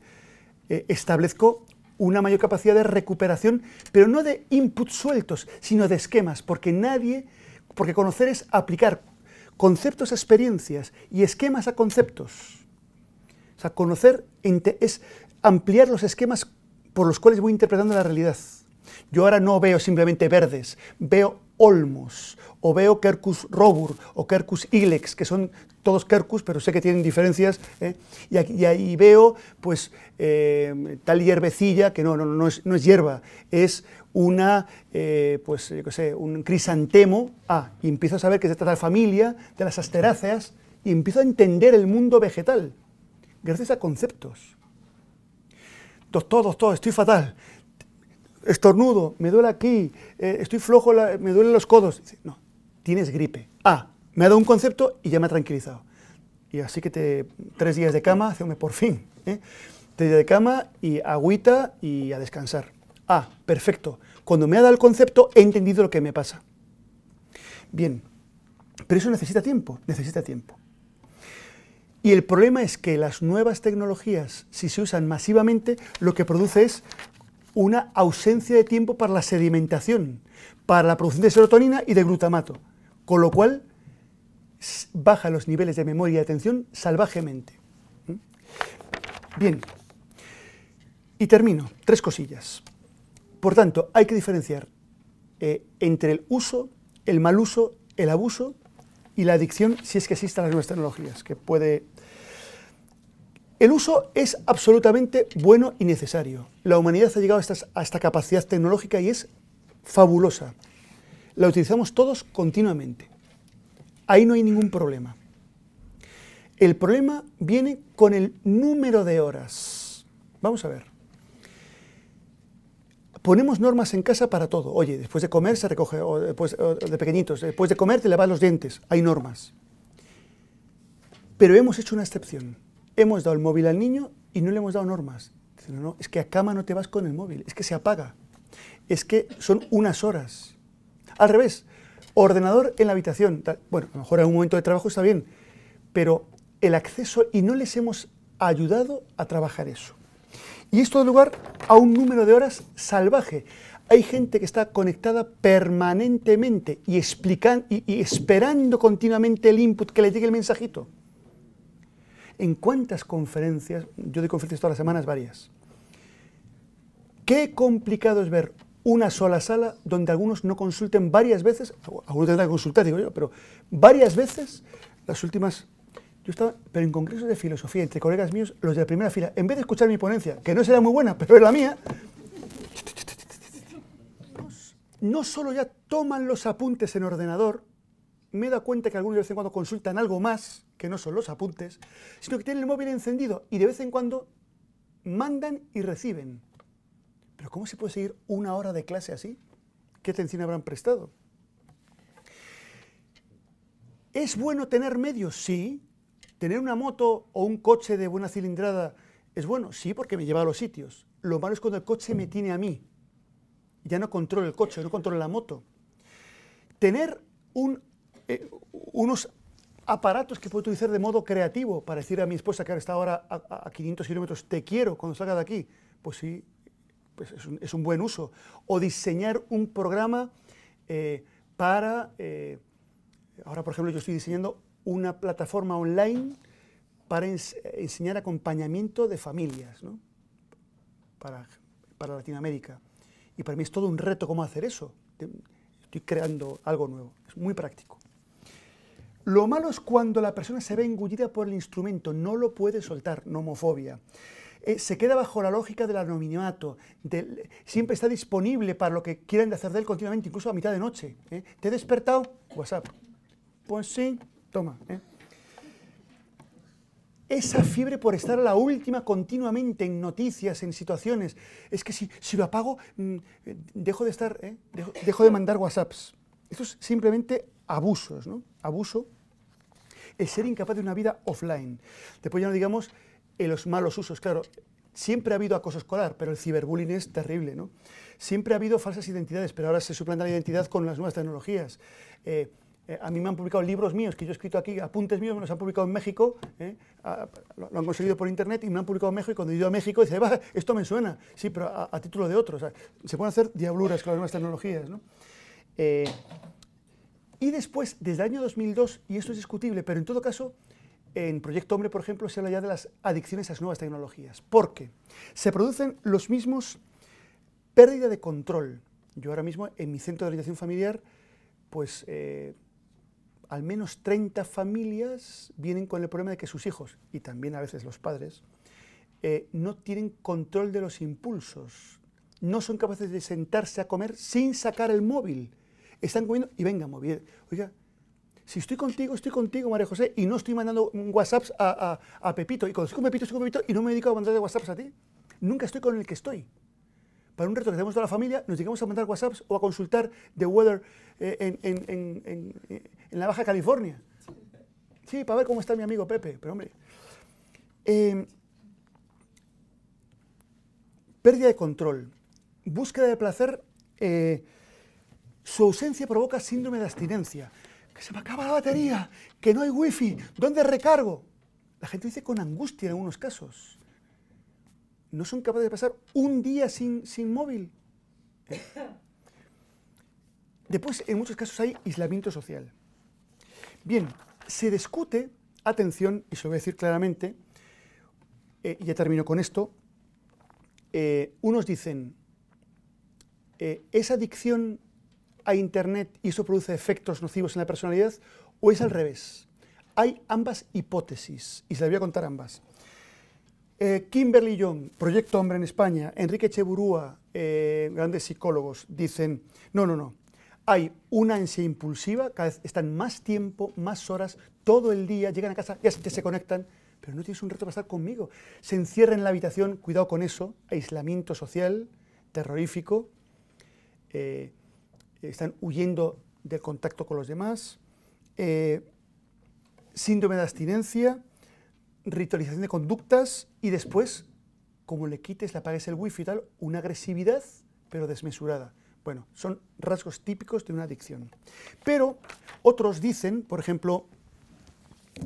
A: eh, establezco una mayor capacidad de recuperación, pero no de inputs sueltos, sino de esquemas, porque nadie, porque conocer es aplicar conceptos a experiencias y esquemas a conceptos. O sea, conocer es ampliar los esquemas por los cuales voy interpretando la realidad. Yo ahora no veo simplemente verdes, veo olmos, o veo Quercus robur, o Quercus ilex, que son todos Quercus, pero sé que tienen diferencias, ¿eh? y, ahí veo, pues, eh, tal hierbecilla, que no, no, no, es, no es hierba, es una, eh, pues, yo sé, un crisantemo, ah, y empiezo a saber que es de tal familia, de las asteráceas, y empiezo a entender el mundo vegetal, gracias a conceptos. Doctor, doctor, estoy fatal estornudo, me duele aquí, eh, estoy flojo, me duelen los codos. no, tienes gripe. Ah, me ha dado un concepto y ya me ha tranquilizado. Y así que te, tres días de cama, haceme por fin. ¿eh? Tres días de cama y agüita y a descansar. Ah, perfecto. Cuando me ha dado el concepto, he entendido lo que me pasa. Bien, pero eso necesita tiempo, necesita tiempo. Y el problema es que las nuevas tecnologías, si se usan masivamente, lo que produce es una ausencia de tiempo para la sedimentación, para la producción de serotonina y de glutamato, con lo cual baja los niveles de memoria y atención salvajemente. Bien. Y termino. Tres cosillas. Por tanto, hay que diferenciar eh, entre el uso, el mal uso, el abuso y la adicción, si es que existen las nuevas tecnologías, que puede... El uso es absolutamente bueno y necesario. La humanidad ha llegado a esta capacidad tecnológica y es fabulosa. La utilizamos todos continuamente. Ahí no hay ningún problema. El problema viene con el número de horas. Vamos a ver. Ponemos normas en casa para todo. Oye, después de comer se recoge, o después de pequeñitos, después de comer te lavas los dientes. Hay normas. Pero hemos hecho una excepción. Hemos dado el móvil al niño y no le hemos dado normas. no, no, es que a cama no te vas con el móvil, es que se apaga. Es que son unas horas. Al revés, ordenador en la habitación. Bueno, a lo mejor en un momento de trabajo está bien, pero el acceso y no les hemos ayudado a trabajar eso. Y esto da lugar a un número de horas salvaje. Hay gente que está conectada permanentemente y, y, esperando continuamente el input, que le llegue el mensajito. ¿En cuántas conferencias? Yo doy conferencias todas las semanas, varias. Qué complicado es ver una sola sala donde algunos no consulten varias veces, algunos tendrán que consultar, digo yo, pero varias veces, las últimas, yo estaba, pero en congresos de filosofía, entre colegas míos, los de la primera fila, en vez de escuchar mi ponencia, que no será muy buena, pero es la mía, no solo ya toman los apuntes en ordenador, me he dado cuenta que algunos de vez en cuando consultan algo más, que no son los apuntes, sino que tienen el móvil encendido y de vez en cuando mandan y reciben. Pero ¿cómo se puede seguir una hora de clase así? ¿Qué atención habrán prestado? ¿Es bueno tener medios? Sí. ¿Tener una moto o un coche de buena cilindrada es bueno? Sí, porque me lleva a los sitios. Lo malo es cuando el coche me tiene a mí. Ya no controlo el coche, no controlo la moto. Tener eh, unos aparatos que puedo utilizar de modo creativo para decir a mi esposa que ahora está ahora a, a 500 kilómetros, te quiero cuando salga de aquí, pues sí, pues es, un, buen uso. O diseñar un programa eh, para, eh, ahora por ejemplo yo estoy diseñando una plataforma online para enseñar acompañamiento de familias ¿no? para, para Latinoamérica. Y para mí es todo un reto cómo hacer eso. Estoy creando algo nuevo, es muy práctico. Lo malo es cuando la persona se ve engullida por el instrumento, no lo puede soltar, nomofobia. Eh, se queda bajo la lógica del anonimato, siempre está disponible para lo que quieran hacer de él continuamente, incluso a mitad de noche. ¿eh? ¿Te he despertado? WhatsApp. Pues sí, toma. ¿eh? Esa fiebre por estar a la última continuamente en noticias, en situaciones. Es que si, si lo apago, mm, dejo de estar, dejo, dejo, de mandar WhatsApps. Eso es simplemente abusos, ¿no? Abuso. El ser incapaz de una vida offline. Después ya no digamos en los malos usos. Claro, siempre ha habido acoso escolar, pero el ciberbullying es terrible, ¿no? Siempre ha habido falsas identidades, pero ahora se suplanta la identidad con las nuevas tecnologías. Eh, eh, a mí me han publicado libros míos que yo he escrito aquí, apuntes míos, me los han publicado en México, ¿eh? lo, han conseguido por internet y me han publicado en México. Y cuando ido a México, dice, va, esto me suena, sí, pero a, título de otros. se pueden hacer diabluras con las nuevas tecnologías. ¿no? Y después, desde el año 2002, y esto es discutible, pero en todo caso, en Proyecto Hombre, por ejemplo, se habla ya de las adicciones a las nuevas tecnologías. ¿Por qué? Se producen los mismos pérdida de control. Yo ahora mismo en mi centro de orientación familiar, pues eh, al menos 30 familias vienen con el problema de que sus hijos, y también a veces los padres, eh, no tienen control de los impulsos, no son capaces de sentarse a comer sin sacar el móvil. Están comiendo y venga, móvil. Oiga, si estoy contigo, estoy contigo, María José, y no estoy mandando WhatsApps a, a, Pepito, y cuando estoy con Pepito, estoy con Pepito, y no me dedico a mandar WhatsApps a ti. Nunca estoy con el que estoy. Para un reto que tenemos toda la familia, nos llegamos a mandar WhatsApps o a consultar the weather eh, en, en, en, en, la Baja California. Sí, para ver cómo está mi amigo Pepe, pero hombre. Em, pérdida de control, búsqueda de placer, eh, su ausencia provoca síndrome de abstinencia que se me acaba la batería, que no hay wifi, ¿dónde recargo? La gente dice con angustia en algunos casos. No son capaces de pasar un día sin, sin móvil. (coughs) Después, en muchos casos hay aislamiento social. Bien, se discute, atención, y se lo voy a decir claramente, eh, ya termino con esto, eh, unos dicen, eh, ¿es adicción a Internet y eso produce efectos nocivos en la personalidad o es al revés? Hay ambas hipótesis y se las voy a contar ambas. Kimberly Young, Proyecto Hombre en España, Enrique Cheburúa, grandes psicólogos, dicen, no, no, no, hay una ansia impulsiva, cada vez están más tiempo, más horas, todo el día, llegan a casa, ya se conectan, pero no tienes un reto para estar conmigo. Se encierra en la habitación, cuidado con eso, aislamiento social, terrorífico, eh, están huyendo del contacto con los demás, eh, síndrome de abstinencia, ritualización de conductas y después, como le quites, le apagues el wifi y tal, una agresividad, pero desmesurada. Bueno, son rasgos típicos de una adicción. Pero otros dicen, por ejemplo,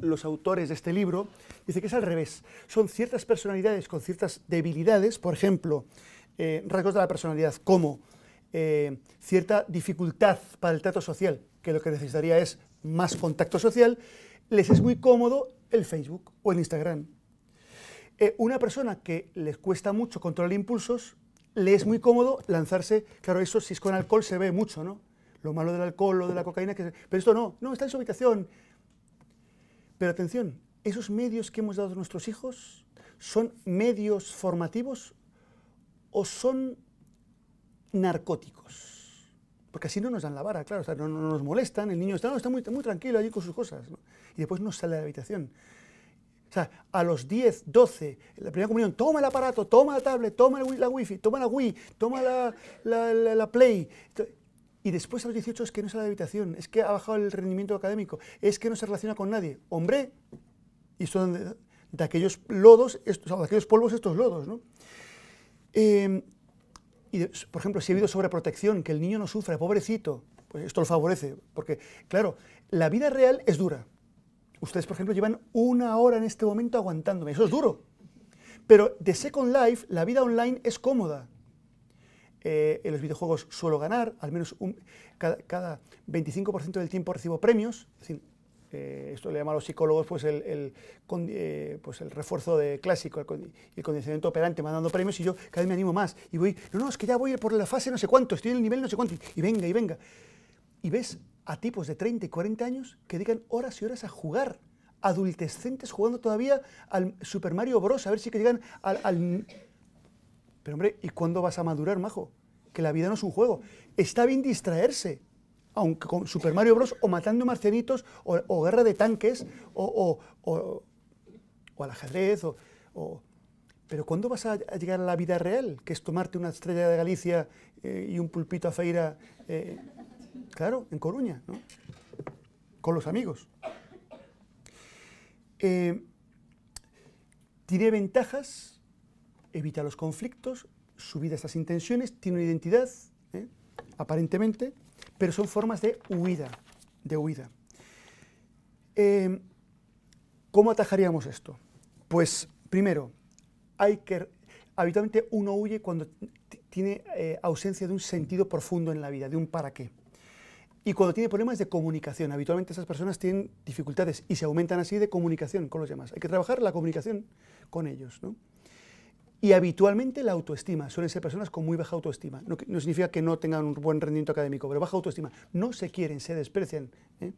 A: los autores de este libro, dice que es al revés. Son ciertas personalidades con ciertas debilidades, por ejemplo, eh, rasgos de la personalidad como eh, cierta dificultad para el trato social, que lo que necesitaría es más contacto social, les es muy cómodo el Facebook o el Instagram. Eh, una persona que les cuesta mucho controlar impulsos, le es muy cómodo lanzarse, claro, eso si es con alcohol se ve mucho, ¿no? Lo malo del alcohol o de la cocaína, que pero esto no, no, está en su habitación, pero atención, esos medios que hemos dado a nuestros hijos son medios formativos o son narcóticos. Porque así no nos dan la vara, claro, no, nos molestan, el niño está, está muy, tranquilo allí con sus cosas, y después no sale de la habitación. O sea, a los 10, 12, en la primera comunión, toma el aparato, toma la tablet, toma la wifi, toma la Wii, toma la, la, la Play. Y después a los 18 es que no sale de la habitación, es que ha bajado el rendimiento académico, es que no se relaciona con nadie. Hombre, y son de, aquellos lodos, estos, de aquellos polvos estos lodos, ¿no? Em, y, por ejemplo, si ha habido sobreprotección, que el niño no sufre, pobrecito, pues esto lo favorece, porque, claro, la vida real es dura. Ustedes, por ejemplo, llevan una hora en este momento aguantándome, eso es duro. Pero de Second Life, la vida online es cómoda. Eh, en los videojuegos suelo ganar, al menos cada, 25% del tiempo recibo premios. Eh, esto le llaman los psicólogos pues el, eh, pues el refuerzo de clásico, el, el, condicionamiento operante, mandando premios y yo cada vez me animo más. Y voy, no, no, es que ya voy por la fase no sé cuánto, estoy en el nivel no sé cuánto, y, venga, y venga. Y ves a tipos de 30 y 40 años que dedican horas y horas a jugar, adultescentes jugando todavía al Super Mario Bros. a ver si que llegan al pero hombre, ¿y cuándo vas a madurar, majo? Que la vida no es un juego. Está bien distraerse, aunque con Super Mario Bros. o matando marcianitos, o, guerra de tanques, o, al ajedrez, o, pero ¿cuándo vas a, llegar a la vida real? Que es tomarte una estrella de Galicia eh, y un pulpito a feira, eh, claro, en Coruña, ¿no? Con los amigos. Eh, tiene ventajas evita los conflictos, subida estas intenciones, tiene una identidad, aparentemente, pero son formas de huida, de huida. Em, ¿Cómo atajaríamos esto? Pues primero, hay que habitualmente uno huye cuando tiene eh, ausencia de un sentido profundo en la vida, de un para qué. Y cuando tiene problemas de comunicación, habitualmente esas personas tienen dificultades y se aumentan así de comunicación con los demás. Hay que trabajar la comunicación con ellos. ¿no? Y habitualmente la autoestima, suelen ser personas con muy baja autoestima. No, significa que no tengan un buen rendimiento académico, pero baja autoestima. No se quieren, se desprecian. ¿eh?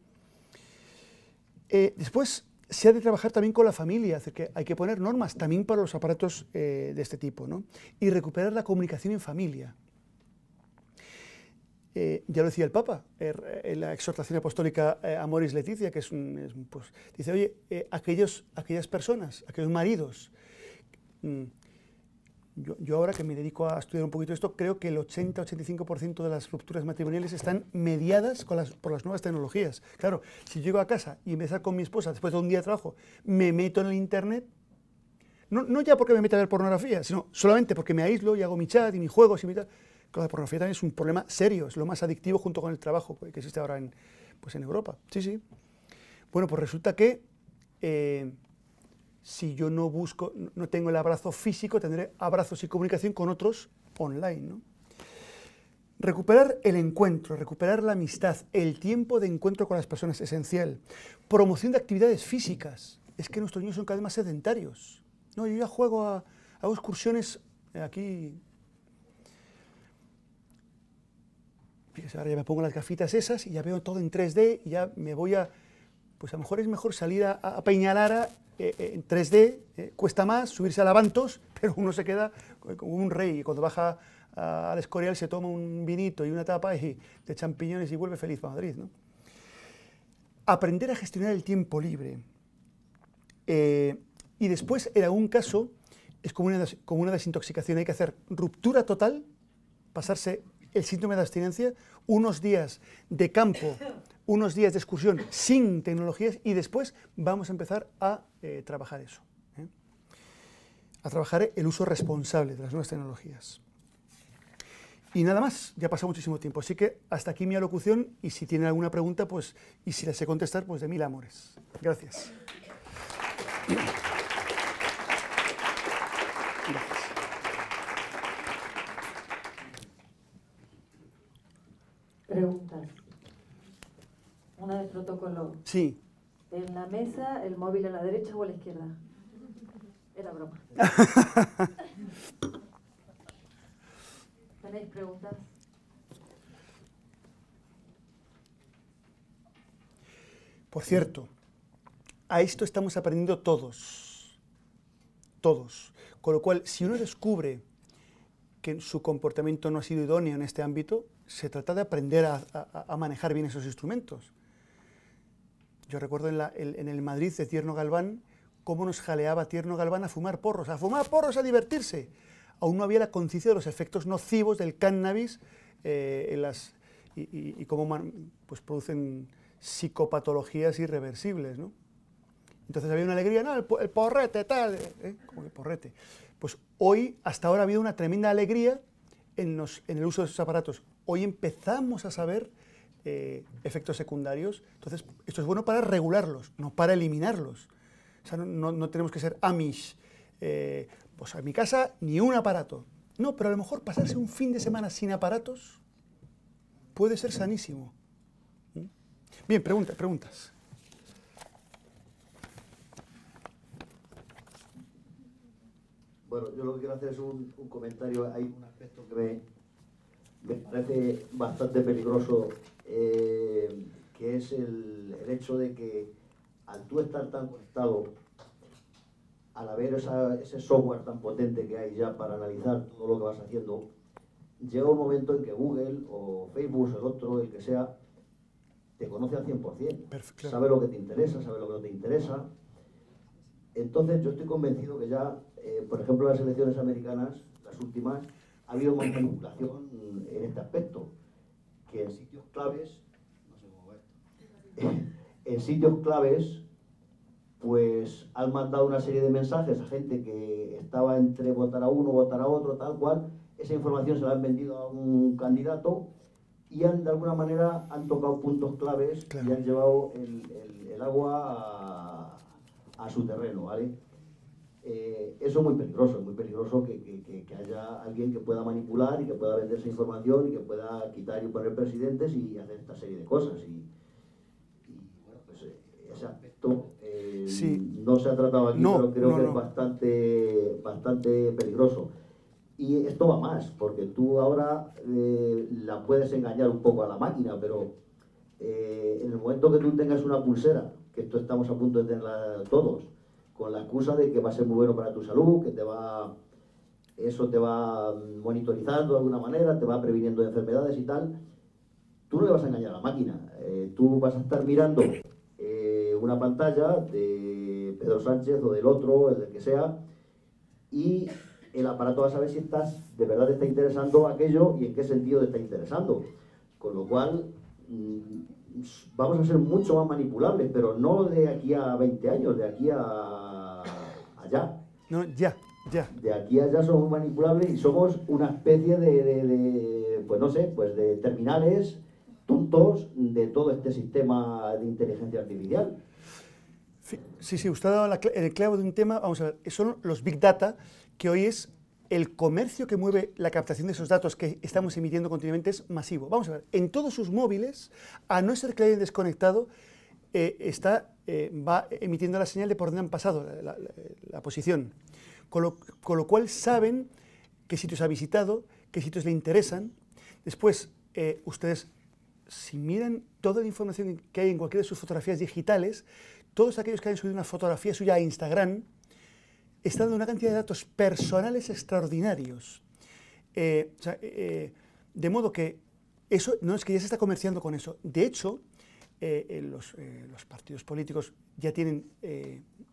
A: Eh, después, se ha de trabajar también con la familia, es que hay que poner normas también para los aparatos eh, de este tipo, ¿no? y recuperar la comunicación en familia. ya lo decía el Papa en la exhortación apostólica Amoris Leticia, que es un, pues, dice, oye, aquellos, aquellas personas, aquellos maridos, mm, yo, ahora que me dedico a estudiar un poquito esto, creo que el 80-85% de las rupturas matrimoniales están mediadas por las nuevas tecnologías. Claro, si llego a casa y empezar con mi esposa después de un día de trabajo, me meto en el Internet, no, ya porque me meto a ver pornografía, sino solamente porque me aíslo y hago mi chat y mis juegos y mi tal. la pornografía también es un problema serio, es lo más adictivo junto con el trabajo que existe ahora en, pues en Europa. Sí, sí. Bueno, pues resulta que... Eh, si yo no busco, no tengo el abrazo físico, tendré abrazos y comunicación con otros online. Recuperar el encuentro, recuperar la amistad, el tiempo de encuentro con las personas es esencial. Promoción de actividades físicas. Es que nuestros niños son cada vez más sedentarios. No, yo ya juego a, hago excursiones aquí. Fíjese, ahora ya me pongo las gafitas esas y ya veo todo en 3D y ya me voy a... Pues a lo mejor es mejor salir a Peñalara eh, eh, en 3D, eh, cuesta más subirse a Lavantos, (laughs) pero uno se queda como un rey y cuando baja al Escorial se toma un vinito y una tapa de champiñones y vuelve feliz para Madrid. ¿no? Aprender a gestionar el tiempo libre. y después, en algún caso, es como una, como una desintoxicación. Hay que hacer ruptura total, pasarse el síntoma de abstinencia, unos días de campo, unos días de excursión sin tecnologías y después vamos a empezar a eh, trabajar eso. ¿eh? A trabajar el uso responsable de las nuevas tecnologías. Y nada más, ya pasado muchísimo tiempo. Así que hasta aquí mi alocución y si tienen alguna pregunta, pues, y si la sé contestar, pues de mil amores. Gracias.
B: Preguntas. Una de protocolo.
A: Sí.
B: ¿En la mesa el móvil a la derecha o a la izquierda? Era broma. (laughs) ¿Tenéis preguntas?
A: Por cierto, a esto estamos aprendiendo todos. Todos. Con lo cual, si uno descubre que su comportamiento no ha sido idóneo en este ámbito, se trata de aprender a, manejar bien esos instrumentos. Yo recuerdo en, el Madrid de Tierno Galván cómo nos jaleaba Tierno Galván a fumar porros, a fumar porros, a divertirse. Aún no había la conciencia de los efectos nocivos del cannabis eh, en y, cómo pues, producen psicopatologías irreversibles. ¿no? Entonces había una alegría, no, el, porrete, tal, ¿eh? como que porrete. Pues hoy, hasta ahora, ha habido una tremenda alegría en, en el uso de esos aparatos hoy empezamos a saber eh, efectos secundarios. Entonces, esto es bueno para regularlos, no para eliminarlos. O sea, no, tenemos que ser amish. Eh, pues a mi casa ni un aparato. No, pero a lo mejor pasarse un fin de semana sin aparatos puede ser sanísimo. ¿Mm? Bien, preguntas, preguntas.
C: Bueno, yo lo que quiero hacer es un, un comentario. Hay un aspecto que me, me parece bastante peligroso, eh, que es el, hecho de que al tú estar tan conectado, al haber ese software tan potente que hay ya para analizar todo lo que vas haciendo, llega un momento en que Google o Facebook, el otro, el que sea, te conoce al 100%, sabe lo que te interesa, sabe lo que no te interesa. Entonces yo estoy convencido que ya, eh, por ejemplo, las elecciones americanas, las últimas, ha habido más manipulación en este aspecto, que en sitios claves, no sé cómo (laughs) en sitios claves, pues han mandado una serie de mensajes a gente que estaba entre votar a uno, votar a otro, tal cual, esa información se la han vendido a un candidato y han, de alguna manera han tocado puntos claves y han llevado el, agua a, a, su terreno, ¿vale? Eh, eso es muy peligroso, es muy peligroso que, haya alguien que pueda manipular y que pueda vender esa información y que pueda quitar y poner presidentes y hacer esta serie de cosas. Y, bueno, pues eh, ese aspecto eh, no se ha tratado aquí, pero creo que es bastante, bastante peligroso. Y esto va más, porque tú ahora la puedes engañar un poco a la máquina, pero en el momento que tú tengas una pulsera, que esto estamos a punto de tenerla todos, con la excusa de que va a ser muy bueno para tu salud, que te va, eso te va monitorizando de alguna manera, te va previniendo enfermedades y tal, tú no le vas a engañar a la máquina. Eh, tú vas a estar mirando eh, una pantalla de Pedro Sánchez o del otro, el del que sea, y el aparato va a saber si estás, de verdad te está interesando aquello y en qué sentido te está interesando. Con lo cual, mm, vamos a ser mucho más manipulables, pero no de aquí a 20 años, de aquí a ya.
A: No, ya, ya.
C: De aquí a allá somos manipulables y somos una especie de, pues no sé, pues de terminales tontos de todo este sistema de inteligencia artificial.
A: Sí, sí, usted ha dado el clavo de un tema, vamos a ver, son los Big Data, que hoy es el comercio que mueve la captación de esos datos que estamos emitiendo continuamente es masivo. Vamos a ver, en todos sus móviles, a no ser que hayan desconectado, eh, está, eh, va emitiendo la señal de por dónde han pasado, la, posición. con lo, cual saben qué sitios ha visitado, qué sitios le interesan. Después, eh, ustedes, si miran toda la información que hay en cualquiera de sus fotografías digitales, todos aquellos que hayan subido una fotografía suya a Instagram, están dando una cantidad de datos personales extraordinarios. De modo que eso no es que ya se está comerciando con eso. De hecho, los, los, partidos políticos ya tienen,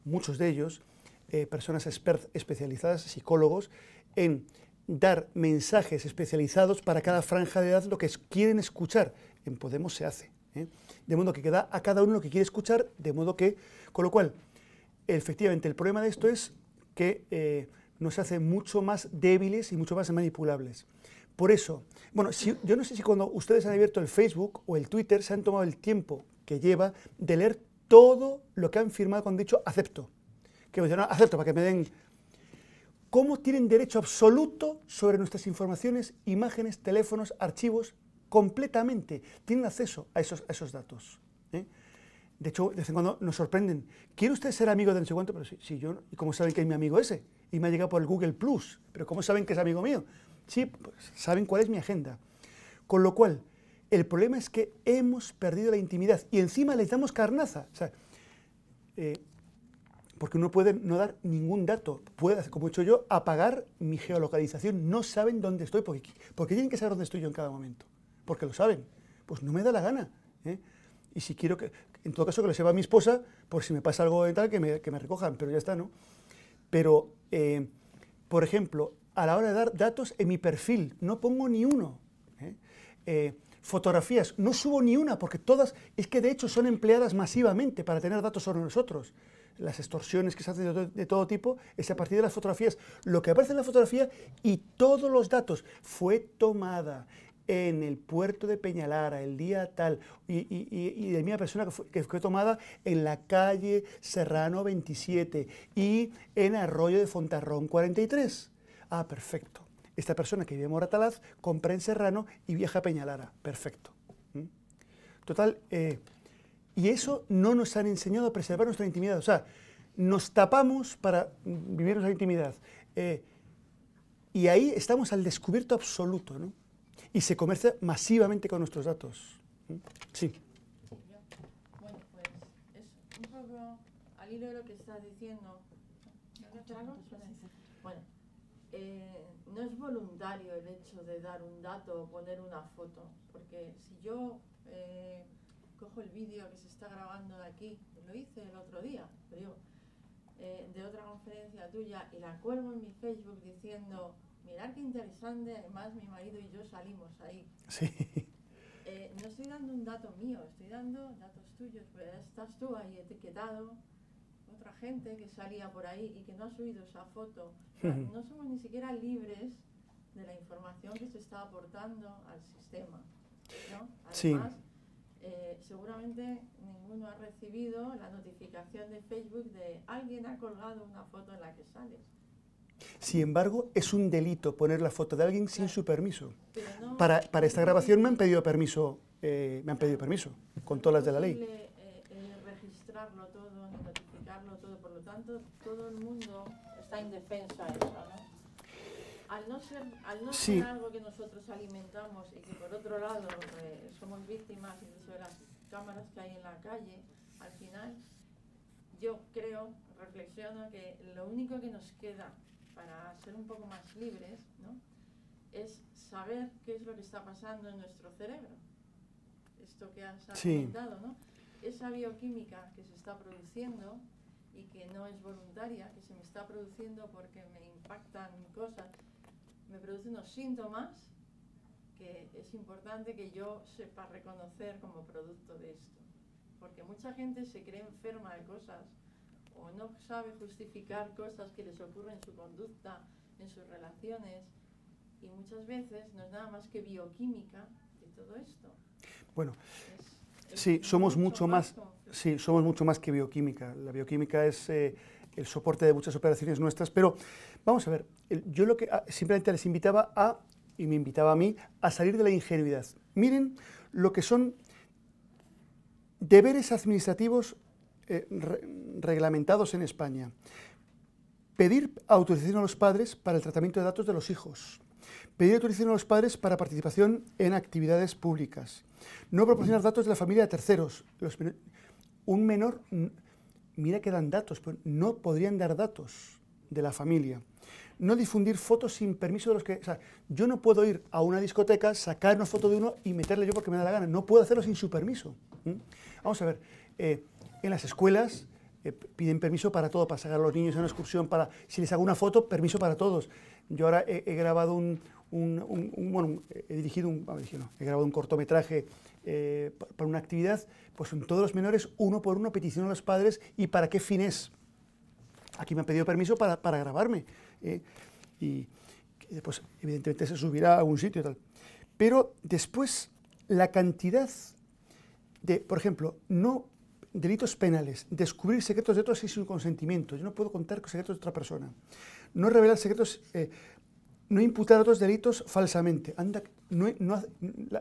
A: muchos de ellos, eh, personas especializadas, psicólogos, en dar mensajes especializados para cada franja de edad lo que quieren escuchar. En Podemos se hace. ¿eh? De modo que queda a cada uno lo que quiere escuchar, de modo que, con lo cual, efectivamente, el problema de esto es que eh, nos hace mucho más débiles y mucho más manipulables. Por eso, bueno, yo no sé si cuando ustedes han abierto el Facebook o el Twitter se han tomado el tiempo que lleva de leer todo lo que han firmado cuando han dicho acepto que me dicen, acepto para que me den... ¿Cómo tienen derecho absoluto sobre nuestras informaciones, imágenes, teléfonos, archivos? Completamente. Tienen acceso a esos, esos datos. ¿eh? De hecho, de vez en cuando nos sorprenden. ¿Quiere usted ser amigo de no sé cuánto? Pero sí, yo, ¿y cómo saben que es mi amigo ese? Y me ha llegado por el Google Plus. ¿Pero cómo saben que es amigo mío? Sí, pues saben cuál es mi agenda. Con lo cual, el problema es que hemos perdido la intimidad y encima les damos carnaza. Eh, porque uno puede no dar ningún dato. Puede, como he hecho yo, apagar mi geolocalización. No saben dónde estoy, porque, porque tienen que saber dónde estoy yo en cada momento. Porque lo saben. Pues no me da la gana. ¿eh? Y si quiero que, en todo caso, que lo sepa mi esposa, por si me pasa algo de tal, que me, que me recojan, pero ya está, ¿no? Pero, eh, por ejemplo, a la hora de dar datos en mi perfil, no pongo ni uno. ¿eh? fotografías, no subo ni una, porque todas, es que de hecho son empleadas masivamente para tener datos sobre nosotros las extorsiones que se hacen de todo, tipo, es a partir de las fotografías. Lo que aparece en la fotografía y todos los datos fue tomada en el puerto de Peñalara el día tal y, de mi persona que fue, que fue, tomada en la calle Serrano 27 y en Arroyo de Fontarrón 43. Ah, perfecto. Esta persona que vive en Moratalaz compra en Serrano y viaja a Peñalara. Perfecto. ¿Mm? Total, eh, y eso no nos han enseñado a preservar nuestra intimidad. O sea, nos tapamos para vivir nuestra intimidad. Eh, y ahí estamos al descubierto absoluto, ¿no? Y se comercia masivamente con nuestros datos. Sí.
D: Bueno, pues es un poco al hilo de lo que estás diciendo. Bueno, eh, no es voluntario el hecho de dar un dato o poner una foto, porque si yo eh, cojo el vídeo que se está grabando de aquí, lo hice el otro día, digo, eh, de otra conferencia tuya y la cuelgo en mi Facebook diciendo, mirad qué interesante, además mi marido y yo salimos ahí.
A: Sí.
D: Eh, no estoy dando un dato mío, estoy dando datos tuyos, pero estás tú ahí etiquetado, otra gente que salía por ahí y que no ha subido esa foto. (laughs) no somos ni siquiera libres de la información que se está aportando al sistema. ¿no?
A: sí
D: eh, seguramente ninguno ha recibido la notificación de Facebook de alguien ha colgado una foto en la que sales.
A: Sin embargo, es un delito poner la foto de alguien sin su permiso. para, para, esta grabación me han pedido permiso, eh, me han pedido permiso, con todas las de la ley.
D: Eh, registrarlo todo, notificarlo todo, por lo tanto, todo el mundo está indefenso a eso, ¿no? al no ser, al no ser algo que nosotros alimentamos y que por otro lado eh, somos víctimas incluso de las cámaras que hay en la calle, al final yo creo, reflexiono que lo único que nos queda para ser un poco más libres ¿no? es saber qué es lo que está pasando en nuestro cerebro. Esto que has comentado, ¿no? Esa bioquímica que se está produciendo y que no es voluntaria, que se me está produciendo porque me impactan cosas me produce unos síntomas que es importante que yo sepa reconocer como producto de esto. Porque mucha gente se cree enferma de cosas o no sabe justificar cosas que les ocurren en su conducta, en sus relaciones, y muchas veces no es nada más que bioquímica de todo esto.
A: Bueno, sí, somos mucho, más, sí, somos mucho más que bioquímica. La bioquímica es eh, el soporte de muchas operaciones nuestras, pero Vamos a ver, yo lo que ah, simplemente les invitaba a, y me invitaba a mí, a salir de la ingenuidad. Miren lo que son deberes administrativos eh, reglamentados en España. pedir autorización a los padres para el tratamiento de datos de los hijos, pedir autorización a los padres para participación en actividades públicas, no proporcionar datos de la familia a terceros. un menor, mira que dan datos, pero no podrían dar datos de la familia. No difundir fotos sin permiso de los que... O sea, yo no puedo ir a una discoteca, sacar una foto de uno y meterle yo porque me da la gana. No puedo hacerlo sin su permiso. Vamos a ver, eh, en las escuelas eh, piden permiso para todo, para sacar a los niños a una excursión, para si les hago una foto, permiso para todos. Yo ahora he, grabado un, bueno, he dirigido un, he grabado un cortometraje eh, para una actividad, pues en todos los menores, uno por uno, petición a los padres y para qué fines. Aquí me han pedido permiso para, para grabarme. Eh, y pues evidentemente se subirá a algún sitio y tal. Pero después, la cantidad de, por ejemplo, no delitos penales, descubrir secretos de otros sin su consentimiento. Yo no puedo contar con secretos de otra persona. No revelar secretos, eh, no imputar otros delitos falsamente. Anda, no,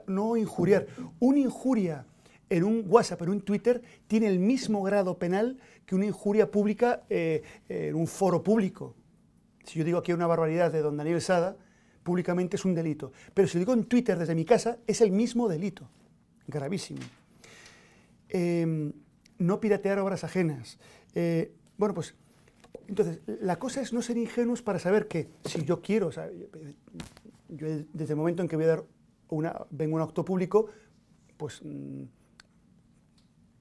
A: no, injuriar. Una injuria en un WhatsApp, en un Twitter, tiene el mismo grado penal que una injuria pública eh, en un foro público. Si yo digo aquí una barbaridad de don Daniel Sada, públicamente es un delito. Pero si lo digo en Twitter desde mi casa, es el mismo delito. Gravísimo. Em, no piratear obras ajenas. Eh, bueno, pues entonces, la cosa es no ser ingenuos para saber que si yo quiero, yo desde el momento en que voy a dar una, vengo a un acto público, pues mm,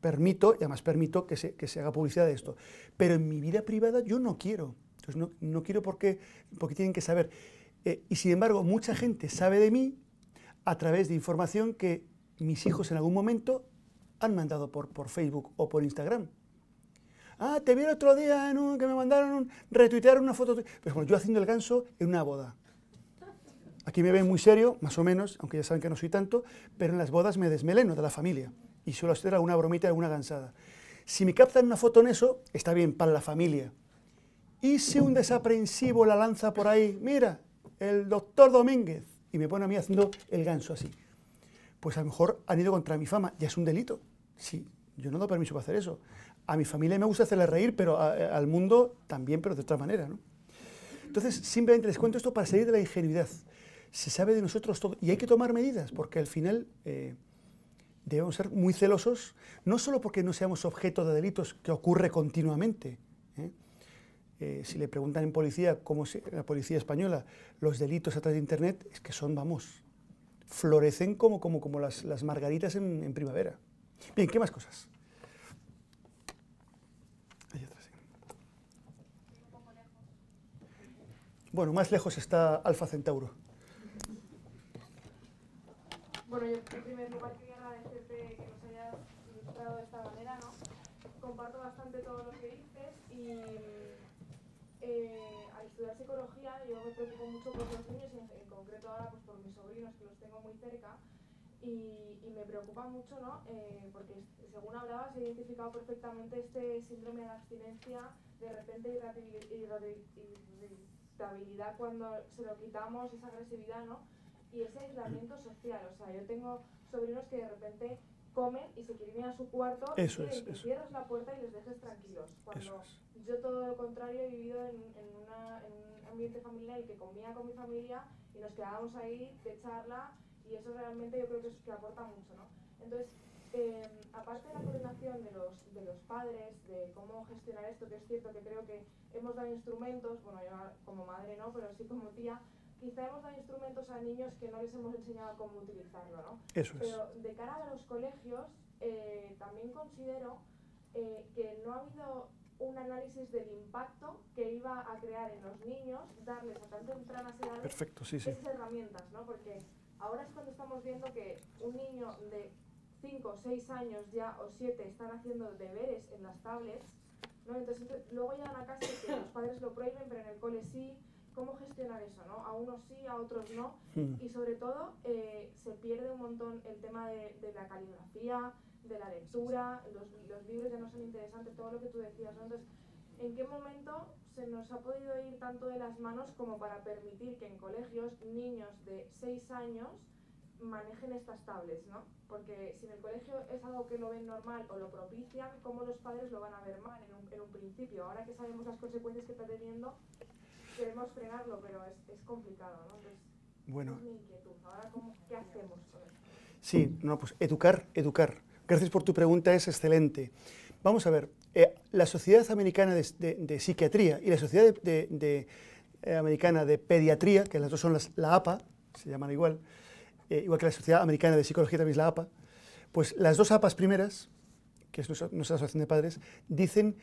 A: permito, y además permito que se, que se, haga publicidad de esto. Pero en mi vida privada yo no quiero. No, quiero porque, porque tienen que saber. Eh, y sin embargo, mucha gente sabe de mí a través de información que mis hijos en algún momento han mandado por Facebook o por Instagram. Ah, te vi el otro día que me mandaron, un, retuitear una foto. Pues bueno, yo haciendo el ganso en una boda. Aquí me ven muy serio, más o menos, aunque ya saben que no soy tanto, pero en las bodas me desmeleno de la familia y suelo hacer alguna bromita, alguna gansada. Si me captan una foto en eso, está bien, para la familia. Y si un desaprensivo la lanza por ahí, mira, el doctor Domínguez, y me pone a mí haciendo el ganso así, pues a lo mejor han ido contra mi fama, ya es un delito. Sí, yo no doy permiso para hacer eso. A mi familia me gusta hacerle reír, pero al mundo también, pero de otra manera. ¿no? Entonces, simplemente les cuento esto para salir de la ingenuidad. Se sabe de nosotros todo y hay que tomar medidas, porque al final eh, debemos ser muy celosos, no solo porque no seamos objeto de delitos, que ocurre continuamente. ¿eh? Eh, si le preguntan en policía, cómo se, la policía española, los delitos a través de Internet, es que son, vamos, florecen como, como, como las, las margaritas en primavera. Bien, ¿qué más cosas? Bueno, más lejos está Alfa Centauro.
E: Bueno, yo en primer lugar quería agradecerte que nos hayas ilustrado de esta manera, ¿no? Comparto bastante todo lo que dices y eh, al estudiar psicología yo me preocupo mucho por los niños y en, concreto ahora pues por mis sobrinos que los tengo muy cerca y, me preocupa mucho, ¿no? Eh, porque según hablabas he identificado perfectamente este síndrome de abstinencia de repente irritabilidad cuando se lo quitamos, esa agresividad, ¿no? Y ese aislamiento social, o sea, yo tengo sobrinos que de repente comen y se quieren ir a su cuarto
A: eso
E: y
A: es,
E: cierras la puerta y les dejes tranquilos. Cuando yo todo lo contrario he vivido en, en, una, en, un ambiente familiar que comía con mi familia y nos quedábamos ahí de charla y eso realmente yo creo que, es, que aporta mucho, ¿no? Entonces, eh, aparte de la coordinación de los, de los padres, de cómo gestionar esto, que es cierto que creo que hemos dado instrumentos, bueno, yo como madre no, pero sí como tía, quizá hemos dado instrumentos a niños que no les hemos enseñado cómo utilizarlo, ¿no?
A: Eso
E: es. Pero de cara a los colegios, eh, también considero eh, que no ha habido un análisis del impacto que iba a crear en los niños, darles a tan tempranas edades
A: Perfecto, sí, sí.
E: esas herramientas, ¿no? Porque ahora es cuando estamos viendo que un niño de 5, 6 años ya o 7 están haciendo deberes en las tablets, ¿no? Entonces luego llegan a casa y que los padres lo prohíben, pero en el cole sí. ¿Cómo gestionar eso? ¿no? A unos sí, a otros no. Y sobre todo eh, se pierde un montón el tema de, de, la caligrafía, de la lectura, los, los libros ya no son interesantes, todo lo que tú decías. ¿no? Entonces, ¿en qué momento se nos ha podido ir tanto de las manos como para permitir que en colegios niños de 6 años manejen estas tablets, ¿no? Porque si en el colegio es algo que lo ven normal o lo propician, ¿cómo los padres lo van a ver mal en un, en un principio? Ahora que sabemos las consecuencias que está teniendo, queremos frenarlo, pero es, es complicado, ¿no? Entonces,
A: bueno.
E: es mi inquietud. Ahora, ¿cómo, ¿qué hacemos con esto?
A: Sí, no, pues educar, educar. Gracias por tu pregunta, es excelente. Vamos a ver, eh, la Sociedad Americana de, de, de, Psiquiatría y la Sociedad de, eh, Americana de Pediatría, que las dos son las, la APA, se llaman igual, eh, igual que la Sociedad Americana de Psicología también es la APA, pues las dos APAs primeras, que es nuestra, Asociación de Padres, dicen,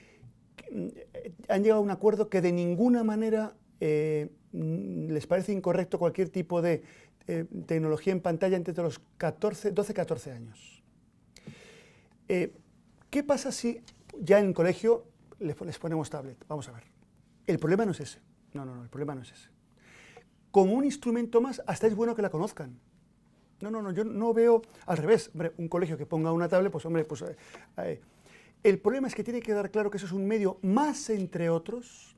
A: que, eh, han llegado a un acuerdo que de ninguna manera eh, les parece incorrecto cualquier tipo de eh, tecnología en pantalla entre los 14, 12 14 años. ¿Qué pasa si ya en colegio les ponemos tablet? Vamos a ver. El problema no es ese. No, no, no, el problema no es ese. Como un instrumento más, hasta es bueno que la conozcan. No, no, no, yo no veo al revés. Hombre, un colegio que ponga una tablet, pues hombre, pues... Eh, eh, el problema es que tiene que dar claro que eso es un medio más entre otros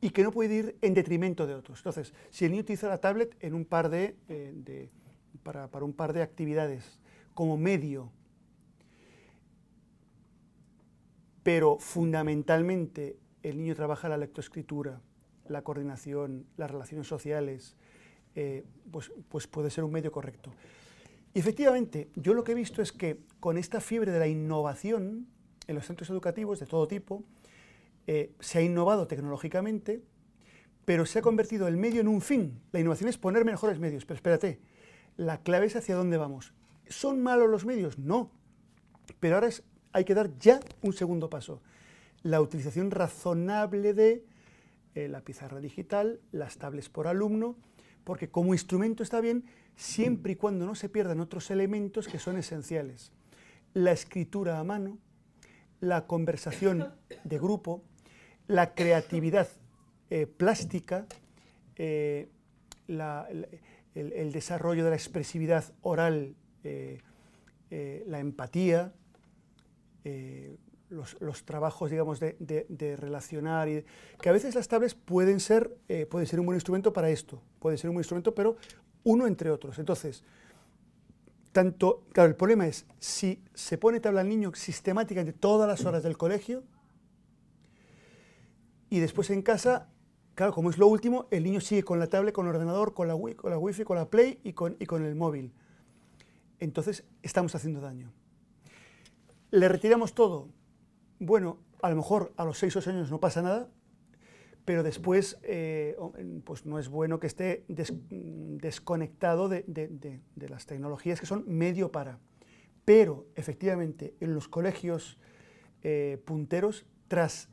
A: y que no puede ir en detrimento de otros. Entonces, si el niño utiliza la tablet en un par de, eh, para un par de actividades como medio, pero fundamentalmente el niño trabaja la lectoescritura, la coordinación, las relaciones sociales, eh, pues, pues, puede ser un medio correcto. Y efectivamente, yo lo que he visto es que con esta fiebre de la innovación en los centros educativos de todo tipo, eh, se ha innovado tecnológicamente, pero se ha convertido el medio en un fin. La innovación es poner mejores medios, pero espérate, la clave es hacia dónde vamos. ¿Son malos los medios? No, pero ahora es, hay que dar ya un segundo paso. La utilización razonable de eh, la pizarra digital, las tablets por alumno, porque como instrumento está bien siempre y cuando no se pierdan otros elementos que son esenciales. La escritura a mano, la conversación de grupo, la creatividad eh, plástica, eh, la, el, desarrollo de la expresividad oral, eh, la empatía, los, trabajos, digamos, de, relacionar, y que a veces las tablets pueden ser, eh, pueden ser un buen instrumento para esto, puede ser un buen instrumento, pero uno entre otros. Entonces, tanto, claro, el problema es, si se pone tabla al niño sistemáticamente todas las horas del colegio, y después en casa, claro, como es lo último, el niño sigue con la tablet, con el ordenador, con la, con la wifi, con la play y con, y con el móvil. Entonces, estamos haciendo daño. ¿Le retiramos todo? Bueno, a lo mejor a los 6 o 8 años no pasa nada, pero después eh, pues no es bueno que esté des, desconectado de, de, de, de, las tecnologías que son medio para. Pero efectivamente en los colegios eh, punteros, tras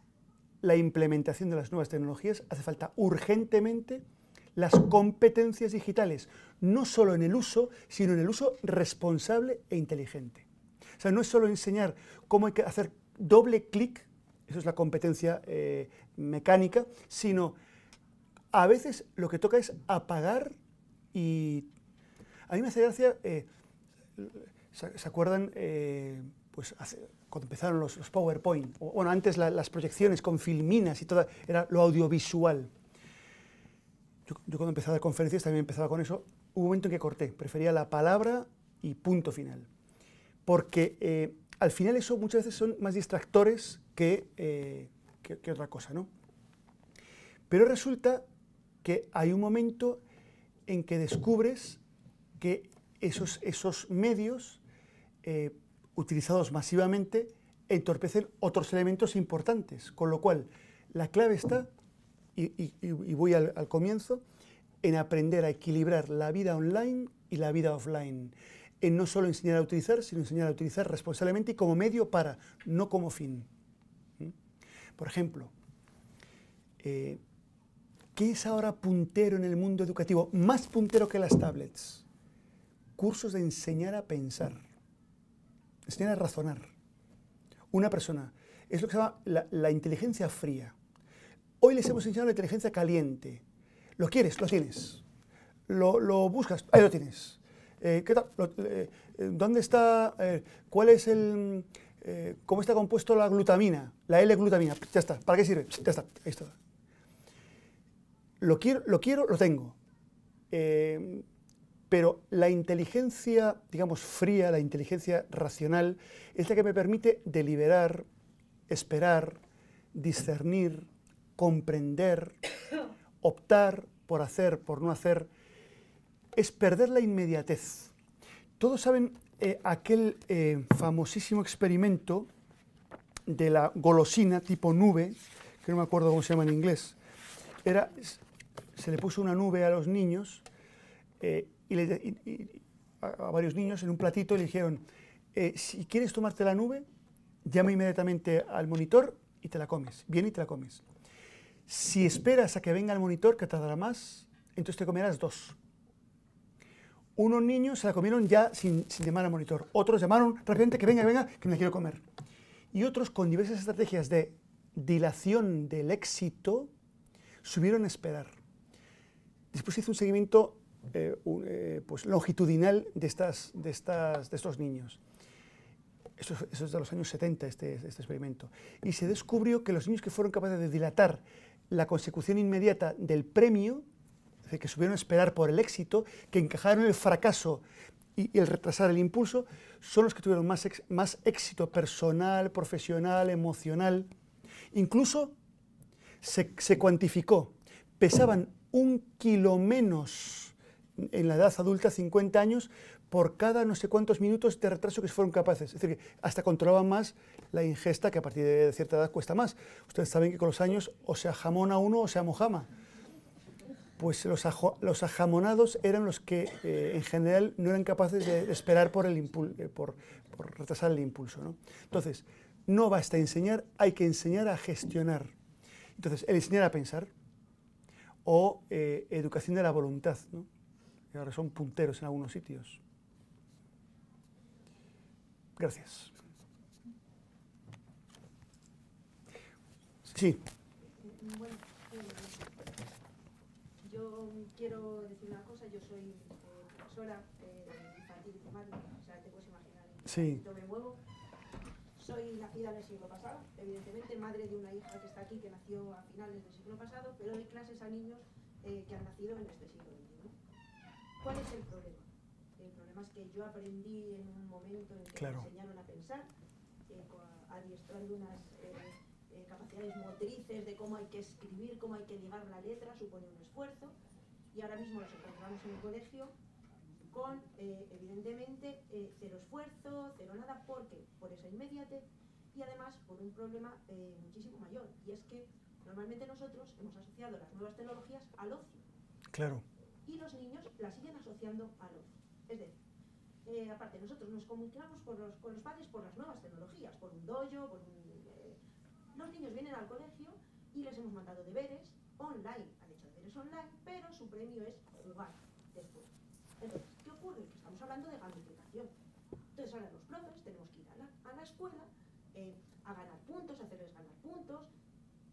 A: la implementación de las nuevas tecnologías, hace falta urgentemente las competencias digitales, no solo en el uso, sino en el uso responsable e inteligente. O sea, no es solo enseñar cómo hay que hacer doble clic, eso es la competencia eh, mecánica, sino a veces lo que toca es apagar y... A mí me hace gracia, eh, ¿se, ¿se, acuerdan? Eh, pues cuando empezaron los, PowerPoint, bueno, antes la, las proyecciones con filminas y todo, era lo audiovisual. Yo, cuando empezaba conferencias también empezaba con eso. Hubo un momento en que corté, prefería la palabra y punto final. Porque al final eso muchas veces son más distractores que, eh, que, que, otra cosa, ¿no? Pero resulta que hay un momento en que descubres que esos, esos medios eh, utilizados masivamente entorpecen otros elementos importantes, con lo cual la clave está, y, voy al comienzo, en aprender a equilibrar la vida online y la vida offline en no solo enseñar a utilizar, sino enseñar a utilizar responsablemente y como medio para, no como fin. ¿Mm? Por ejemplo, eh, ¿qué es ahora puntero en el mundo educativo? Más puntero que las tablets. Cursos de enseñar a pensar, enseñar a razonar. Una persona, es lo que se llama la, inteligencia fría. Hoy les hemos enseñado la inteligencia caliente. Lo quieres, lo tienes. Lo buscas, ahí lo tienes eh, ¿qué tal? Eh, ¿Dónde está, eh, cuál es el, eh, cómo está compuesto la glutamina, la L-glutamina? Ya está, ¿para qué sirve? Ya está, ahí está. Lo quiero, lo, quiero, lo tengo. Pero la inteligencia, digamos, fría, la inteligencia racional, es la que me permite deliberar, esperar, discernir, comprender, optar por hacer, por no hacer, es perder la inmediatez. Todos saben eh, aquel eh, famosísimo experimento de la golosina tipo nube, que no me acuerdo cómo se llama en inglés. Era, se le puso una nube a los niños eh, y, a, varios niños en un platito le dijeron, si quieres tomarte la nube, llama inmediatamente al monitor y te la comes. Viene y te la comes. Si esperas a que venga el monitor, que tardará más, entonces te comerás dos. Unos niños se la comieron ya sin, llamar al monitor. Otros llamaron rápidamente que venga, venga, que me la quiero comer. Y otros con diversas estrategias de dilación del éxito subieron a esperar. Después hizo un seguimiento eh, eh, pues, longitudinal de, estas, de, estas, de estos niños. Eso, es de los años 70, este, este experimento. Y se descubrió que los niños que fueron capaces de dilatar la consecución inmediata del premio, decir, que subieron a esperar por el éxito, que encajaron el fracaso y, el retrasar el impulso, son los que tuvieron más, más éxito personal, profesional, emocional. Incluso se, se cuantificó, pesaban un kilo menos en la edad adulta, 50 años, por cada no sé cuántos minutos de retraso que fueron capaces. Es decir, que hasta controlaban más la ingesta, que a partir de cierta edad cuesta más. Ustedes saben que con los años o se ajamona uno o se amojama. Pues los, los ajamonados eran los que eh, en general no eran capaces de esperar por, el eh, por, por retrasar el impulso. ¿no? Entonces, no basta enseñar, hay que enseñar a gestionar. Entonces, el enseñar a pensar o eh, educación de la voluntad, ¿no? ahora son punteros en algunos sitios. Gracias. Sí.
F: Bueno, eh, yo quiero decir una cosa, yo soy eh, profesora eh, infantil y primaria, o sea, te puedes imaginar
A: sí.
F: yo me muevo. Soy nacida en el siglo pasado, evidentemente, madre de una hija que está aquí, que nació a finales del siglo pasado, pero doy clases a niños eh, que han nacido en este siglo XXI. ¿Cuál es el problema? El problema es que yo aprendí en un momento en que me enseñaron a pensar, eh, adiestrando unas eh, capacidades motrices de cómo hay que escribir, cómo hay que ligar la letra, supone un esfuerzo, y ahora mismo nos encontramos en el colegio con, evidentemente, cero esfuerzo, cero nada, porque por esa inmediatez y además por un problema muchísimo mayor, y es que normalmente nosotros hemos asociado las nuevas tecnologías al ocio.
A: Claro.
F: Y los niños las siguen asociando al ocio. Es decir, eh, aparte, nosotros nos comunicamos con los, con los padres por las nuevas tecnologías, por un dojo, por un... Eh, los niños vienen al colegio y les hemos mandado deberes online, online, pero su premio es jugar después. Entonces, ¿qué ocurre? Estamos hablando de gamificación. Entonces ahora los profes tenemos que ir a la, a la escuela eh, a ganar puntos, a hacerles ganar puntos.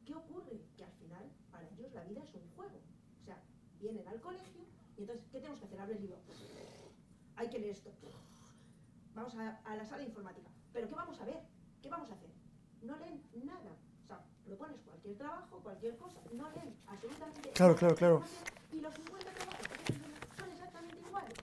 F: ¿Qué ocurre? Que al final, para ellos la vida es un juego. O sea, vienen al colegio y entonces, ¿qué tenemos que hacer? Abrir el libro hay que leer esto. Vamos a, la sala de informática. ¿Pero qué vamos a ver? ¿Qué vamos a hacer? No leen nada. Propones cualquier trabajo, cualquier cosa, no leen absolutamente
A: Claro, claro, claro.
F: Y los 50 trabajos son exactamente iguales.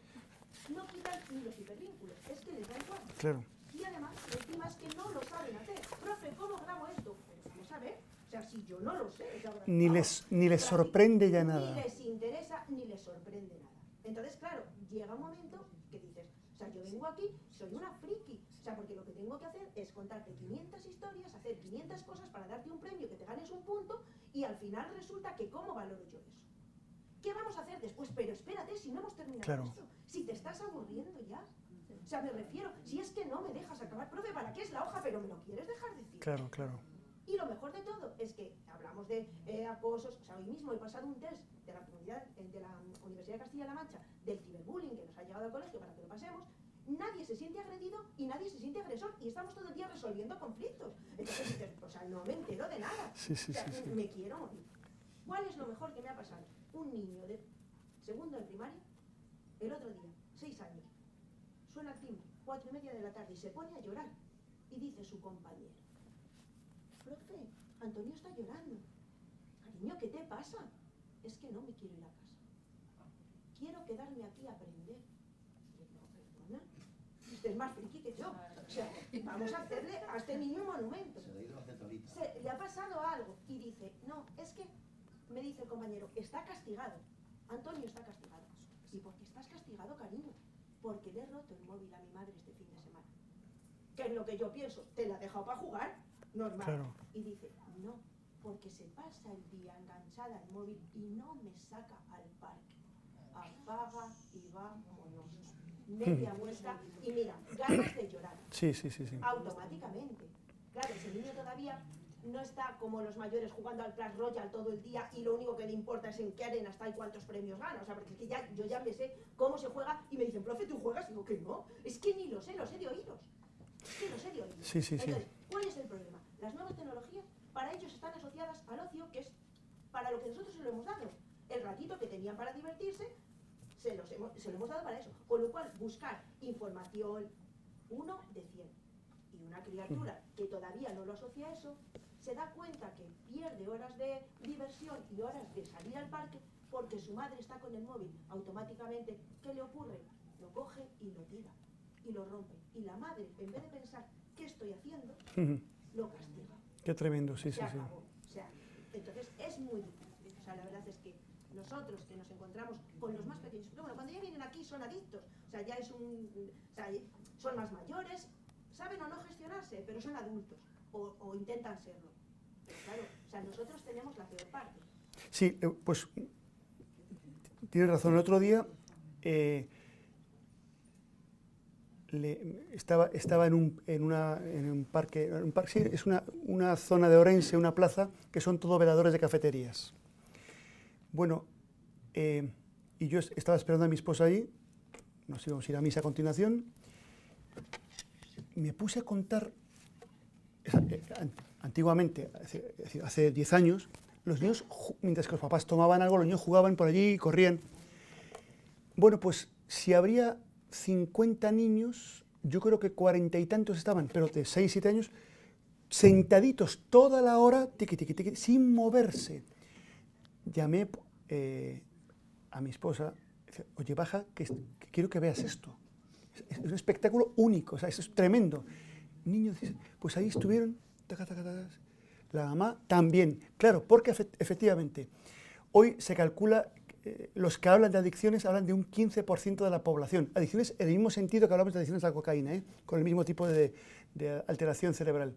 F: No quitan ni los hipervínculos, es que les da igual.
A: Claro.
F: Y además, encima es que no lo saben hacer. Profe, ¿cómo grabo esto? Pues vamos a ver. O sea, si yo no lo sé,
A: ni les, ni les sorprende ya nada.
F: Ni les interesa, ni les sorprende nada. Entonces, claro, llega un momento que dices, o sea, yo vengo aquí, soy una friki, sea, porque lo que tengo que hacer es contarte 500 historias, hacer 500 cosas para darte un premio, que te ganes un punto, y al final resulta que ¿cómo valoro yo eso? ¿Qué vamos a hacer después? Pero espérate, si no hemos terminado esto, si te estás aburriendo ya. O sea, me refiero, si es que no me dejas acabar, profe, ¿para qué es la hoja? Pero me lo quieres dejar decir.
A: Claro, claro.
F: Y lo mejor de todo es que hablamos de eh, acosos, o sea, hoy mismo he pasado un test de la comunidad, eh, de la Universidad de Castilla-La Mancha, del ciberbullying que nos ha llegado al colegio para que lo pasemos, nadie se siente agredido y nadie se siente agresor y estamos todo el día resolviendo conflictos. Entonces dices, o sea, no me entero de nada.
A: Sí, sí, sí,
F: me quiero morir. ¿Cuál es lo mejor que me ha pasado? Un niño de segundo de primaria, el otro día, seis años, suena el timbre, cuatro y media de la tarde y se pone a llorar y dice su compañero, profe, Antonio está llorando. Cariño, ¿qué te pasa? Es que no me quiero ir a casa. quiero quedarme aquí a aprender. Es más friki que yo. O sea, vamos a hacerle a este niño un monumento. Se, le ha pasado algo y dice, no, es que, me dice el compañero, está castigado. Antonio está castigado. ¿Y por qué estás castigado, cariño? Porque le he roto el móvil a mi madre este fin de semana. ¿Qué es lo que yo pienso? ¿Te la ha dejado para jugar? Normal. Y dice, no, porque se pasa el día enganchada al móvil y no me saca al parque. Apaga y vámonos. Media muestra y mira, ganas de llorar.
A: Sí, sí, sí, sí.
F: Automáticamente. Claro, ese niño todavía no está como los mayores jugando al Clash Royale todo el día y lo único que le importa es en qué arena está y cuántos premios gana. O sea, porque es que ya, yo ya me sé cómo se juega y me dicen, profe, ¿tú juegas? Y digo que no. Es que ni lo sé, lo sé de oídos. Es que lo sé de oídos.
A: Sí, sí, sí.
F: Entonces, ¿cuál es el problema? Las nuevas tecnologías para ellos están asociadas al ocio, que es para lo que nosotros se lo hemos dado. El ratito que tenían para divertirse, se, los hemos, se lo hemos dado para eso. Con lo cual, buscar información, uno de cien. Y una criatura que todavía no lo asocia a eso, se da cuenta que pierde horas de diversión y horas de salir al parque porque su madre está con el móvil. Automáticamente, ¿qué le ocurre? Lo coge y lo tira y lo rompe. Y la madre, en vez de pensar, ¿qué estoy haciendo? Lo castiga.
A: Qué tremendo, sí,
F: se
A: sí,
F: acabó. O sea, entonces es muy difícil. O sea, la verdad es que nosotros que nos encontramos con los más pequeños, pero bueno, cuando ya vienen aquí son adictos. O sea, ya es un. O sea, son más mayores, saben o no gestionarse, pero son adultos. O, intentan serlo. Pero claro, o sea, nosotros tenemos la peor parte.
A: Sí, eh, pues tienes razón. El otro día eh, estaba, estaba en, un, en, una, en un parque, un parque sí, es una, una, zona de Orense, una plaza, que son todo veladores de cafeterías. Bueno, eh, y yo estaba esperando a mi esposa ahí, nos íbamos a ir a misa a continuación, me puse a contar, eh, antiguamente, hace 10 años, los niños, mientras que los papás tomaban algo, los niños jugaban por allí y corrían. Bueno, pues si habría 50 niños, yo creo que cuarenta y tantos estaban, pero de 6, 7 años, sentaditos toda la hora, tiqui, tiqui, tiqui, sin moverse. Llamé eh, a mi esposa, oye, baja, que, quiero que veas esto. Es, un espectáculo único, o sea, es tremendo. Niños, pues ahí estuvieron, la mamá también. Claro, porque efectivamente, hoy se calcula eh, los que hablan de adicciones hablan de un 15% de la población. Adicciones en el mismo sentido que hablamos de adicciones a la cocaína, ¿eh? con el mismo tipo de, de, alteración cerebral.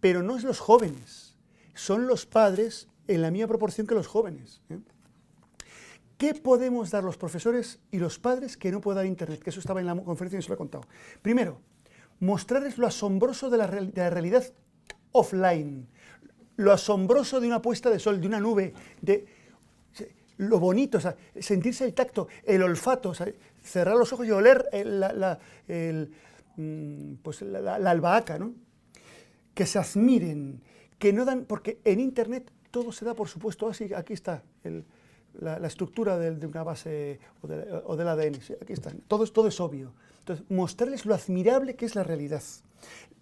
A: Pero no es los jóvenes, son los padres en la misma proporción que los jóvenes. ¿eh? ¿Qué podemos dar los profesores y los padres que no puede dar Internet? Que eso estaba en la conferencia y se lo he contado. Primero, mostrarles lo asombroso de la, realidad offline, lo asombroso de una puesta de sol, de una nube, de lo bonito, o sea, sentirse el tacto, el olfato, o sea, cerrar los ojos y oler mm, pues la, albahaca, ¿no? Que se admiren, que no dan, porque en Internet todo se da por supuesto así, aquí está el, la, estructura de, una base o, de, o del ADN, aquí está, todo, todo es obvio. Entonces, mostrarles lo admirable que es la realidad,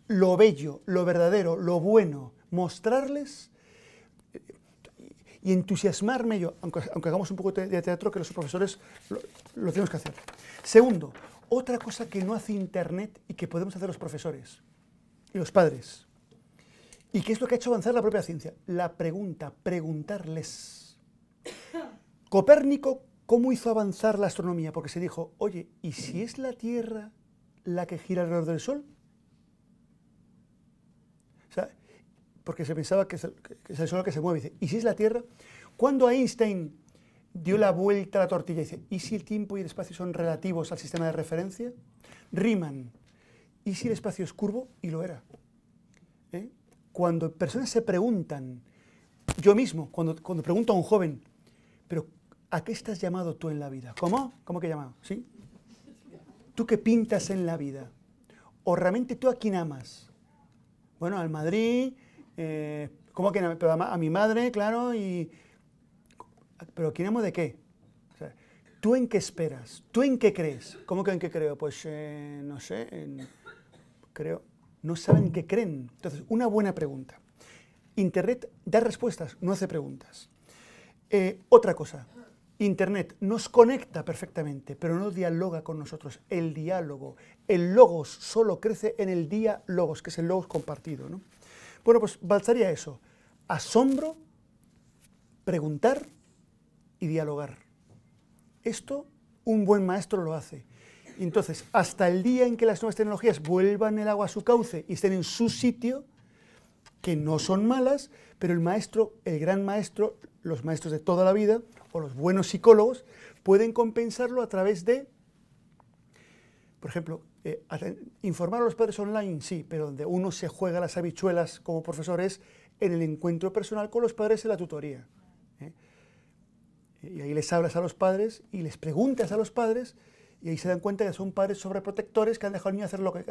A: lo bello, lo verdadero, lo bueno, mostrarles y entusiasmarme yo, aunque, aunque, hagamos un poco de teatro, que los profesores lo, lo, tenemos que hacer. Segundo, otra cosa que no hace Internet y que podemos hacer los profesores y los padres, y que es lo que ha hecho avanzar la propia ciencia, la pregunta, preguntarles. Copérnico, ¿cómo hizo avanzar la astronomía? Porque se dijo, oye, ¿y si es la Tierra la que gira alrededor del Sol? Porque se pensaba que es, el, Sol el que se mueve. Dice, ¿y si es la Tierra? Cuando Einstein dio la vuelta a la tortilla, dice, ¿y si el tiempo y el espacio son relativos al sistema de referencia? Riemann, ¿y si el espacio es curvo? Y lo era. ¿Eh? Cuando personas se preguntan, yo mismo, cuando, cuando pregunto a un joven, pero ¿a qué estás llamado tú en la vida? ¿Cómo? ¿Cómo que llamado? ¿Sí? ¿Tú qué pintas en la vida? ¿O realmente tú a quién amas? Bueno, al Madrid, eh, ¿cómo que pero a, mi madre, claro, y... ¿Pero quién amo de qué? ¿Tú en qué esperas? ¿Tú en qué crees? ¿Cómo que en qué creo? Pues, eh, no sé, creo... No saben qué creen. Entonces, una buena pregunta. Internet da respuestas, no hace preguntas. Eh, otra cosa, Internet nos conecta perfectamente, pero no dialoga con nosotros. El diálogo, el logos solo crece en el día logos, que es el logos compartido. ¿no? Bueno, pues bastaría eso. Asombro, preguntar y dialogar. Esto un buen maestro lo hace. Entonces, hasta el día en que las nuevas tecnologías vuelvan el agua a su cauce y estén en su sitio, que no son malas, pero el maestro, el gran maestro, los maestros de toda la vida, o los buenos psicólogos, pueden compensarlo a través de, por ejemplo, eh, informar a los padres online, sí, pero donde uno se juega las habichuelas como profesor es en el encuentro personal con los padres en la tutoría. ¿eh? Y ahí les hablas a los padres y les preguntas a los padres y ahí se dan cuenta que son padres sobreprotectores que han dejado al niño hacer lo que...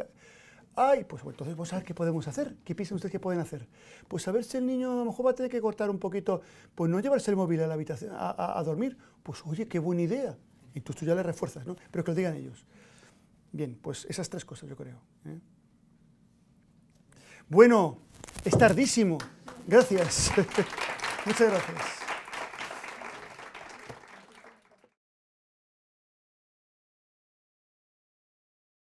A: Ay, pues entonces vamos a ver qué podemos hacer. ¿Qué piensan ustedes que pueden hacer? Pues a ver si el niño a lo mejor va a tener que cortar un poquito, pues no llevarse el móvil a la habitación a, dormir. Pues oye, qué buena idea. Y tú, tú ya le refuerzas, ¿no? Pero que lo digan ellos. Bien, pues esas tres cosas yo creo. ¿eh? Bueno, es tardísimo. Gracias. (laughs) Muchas gracias.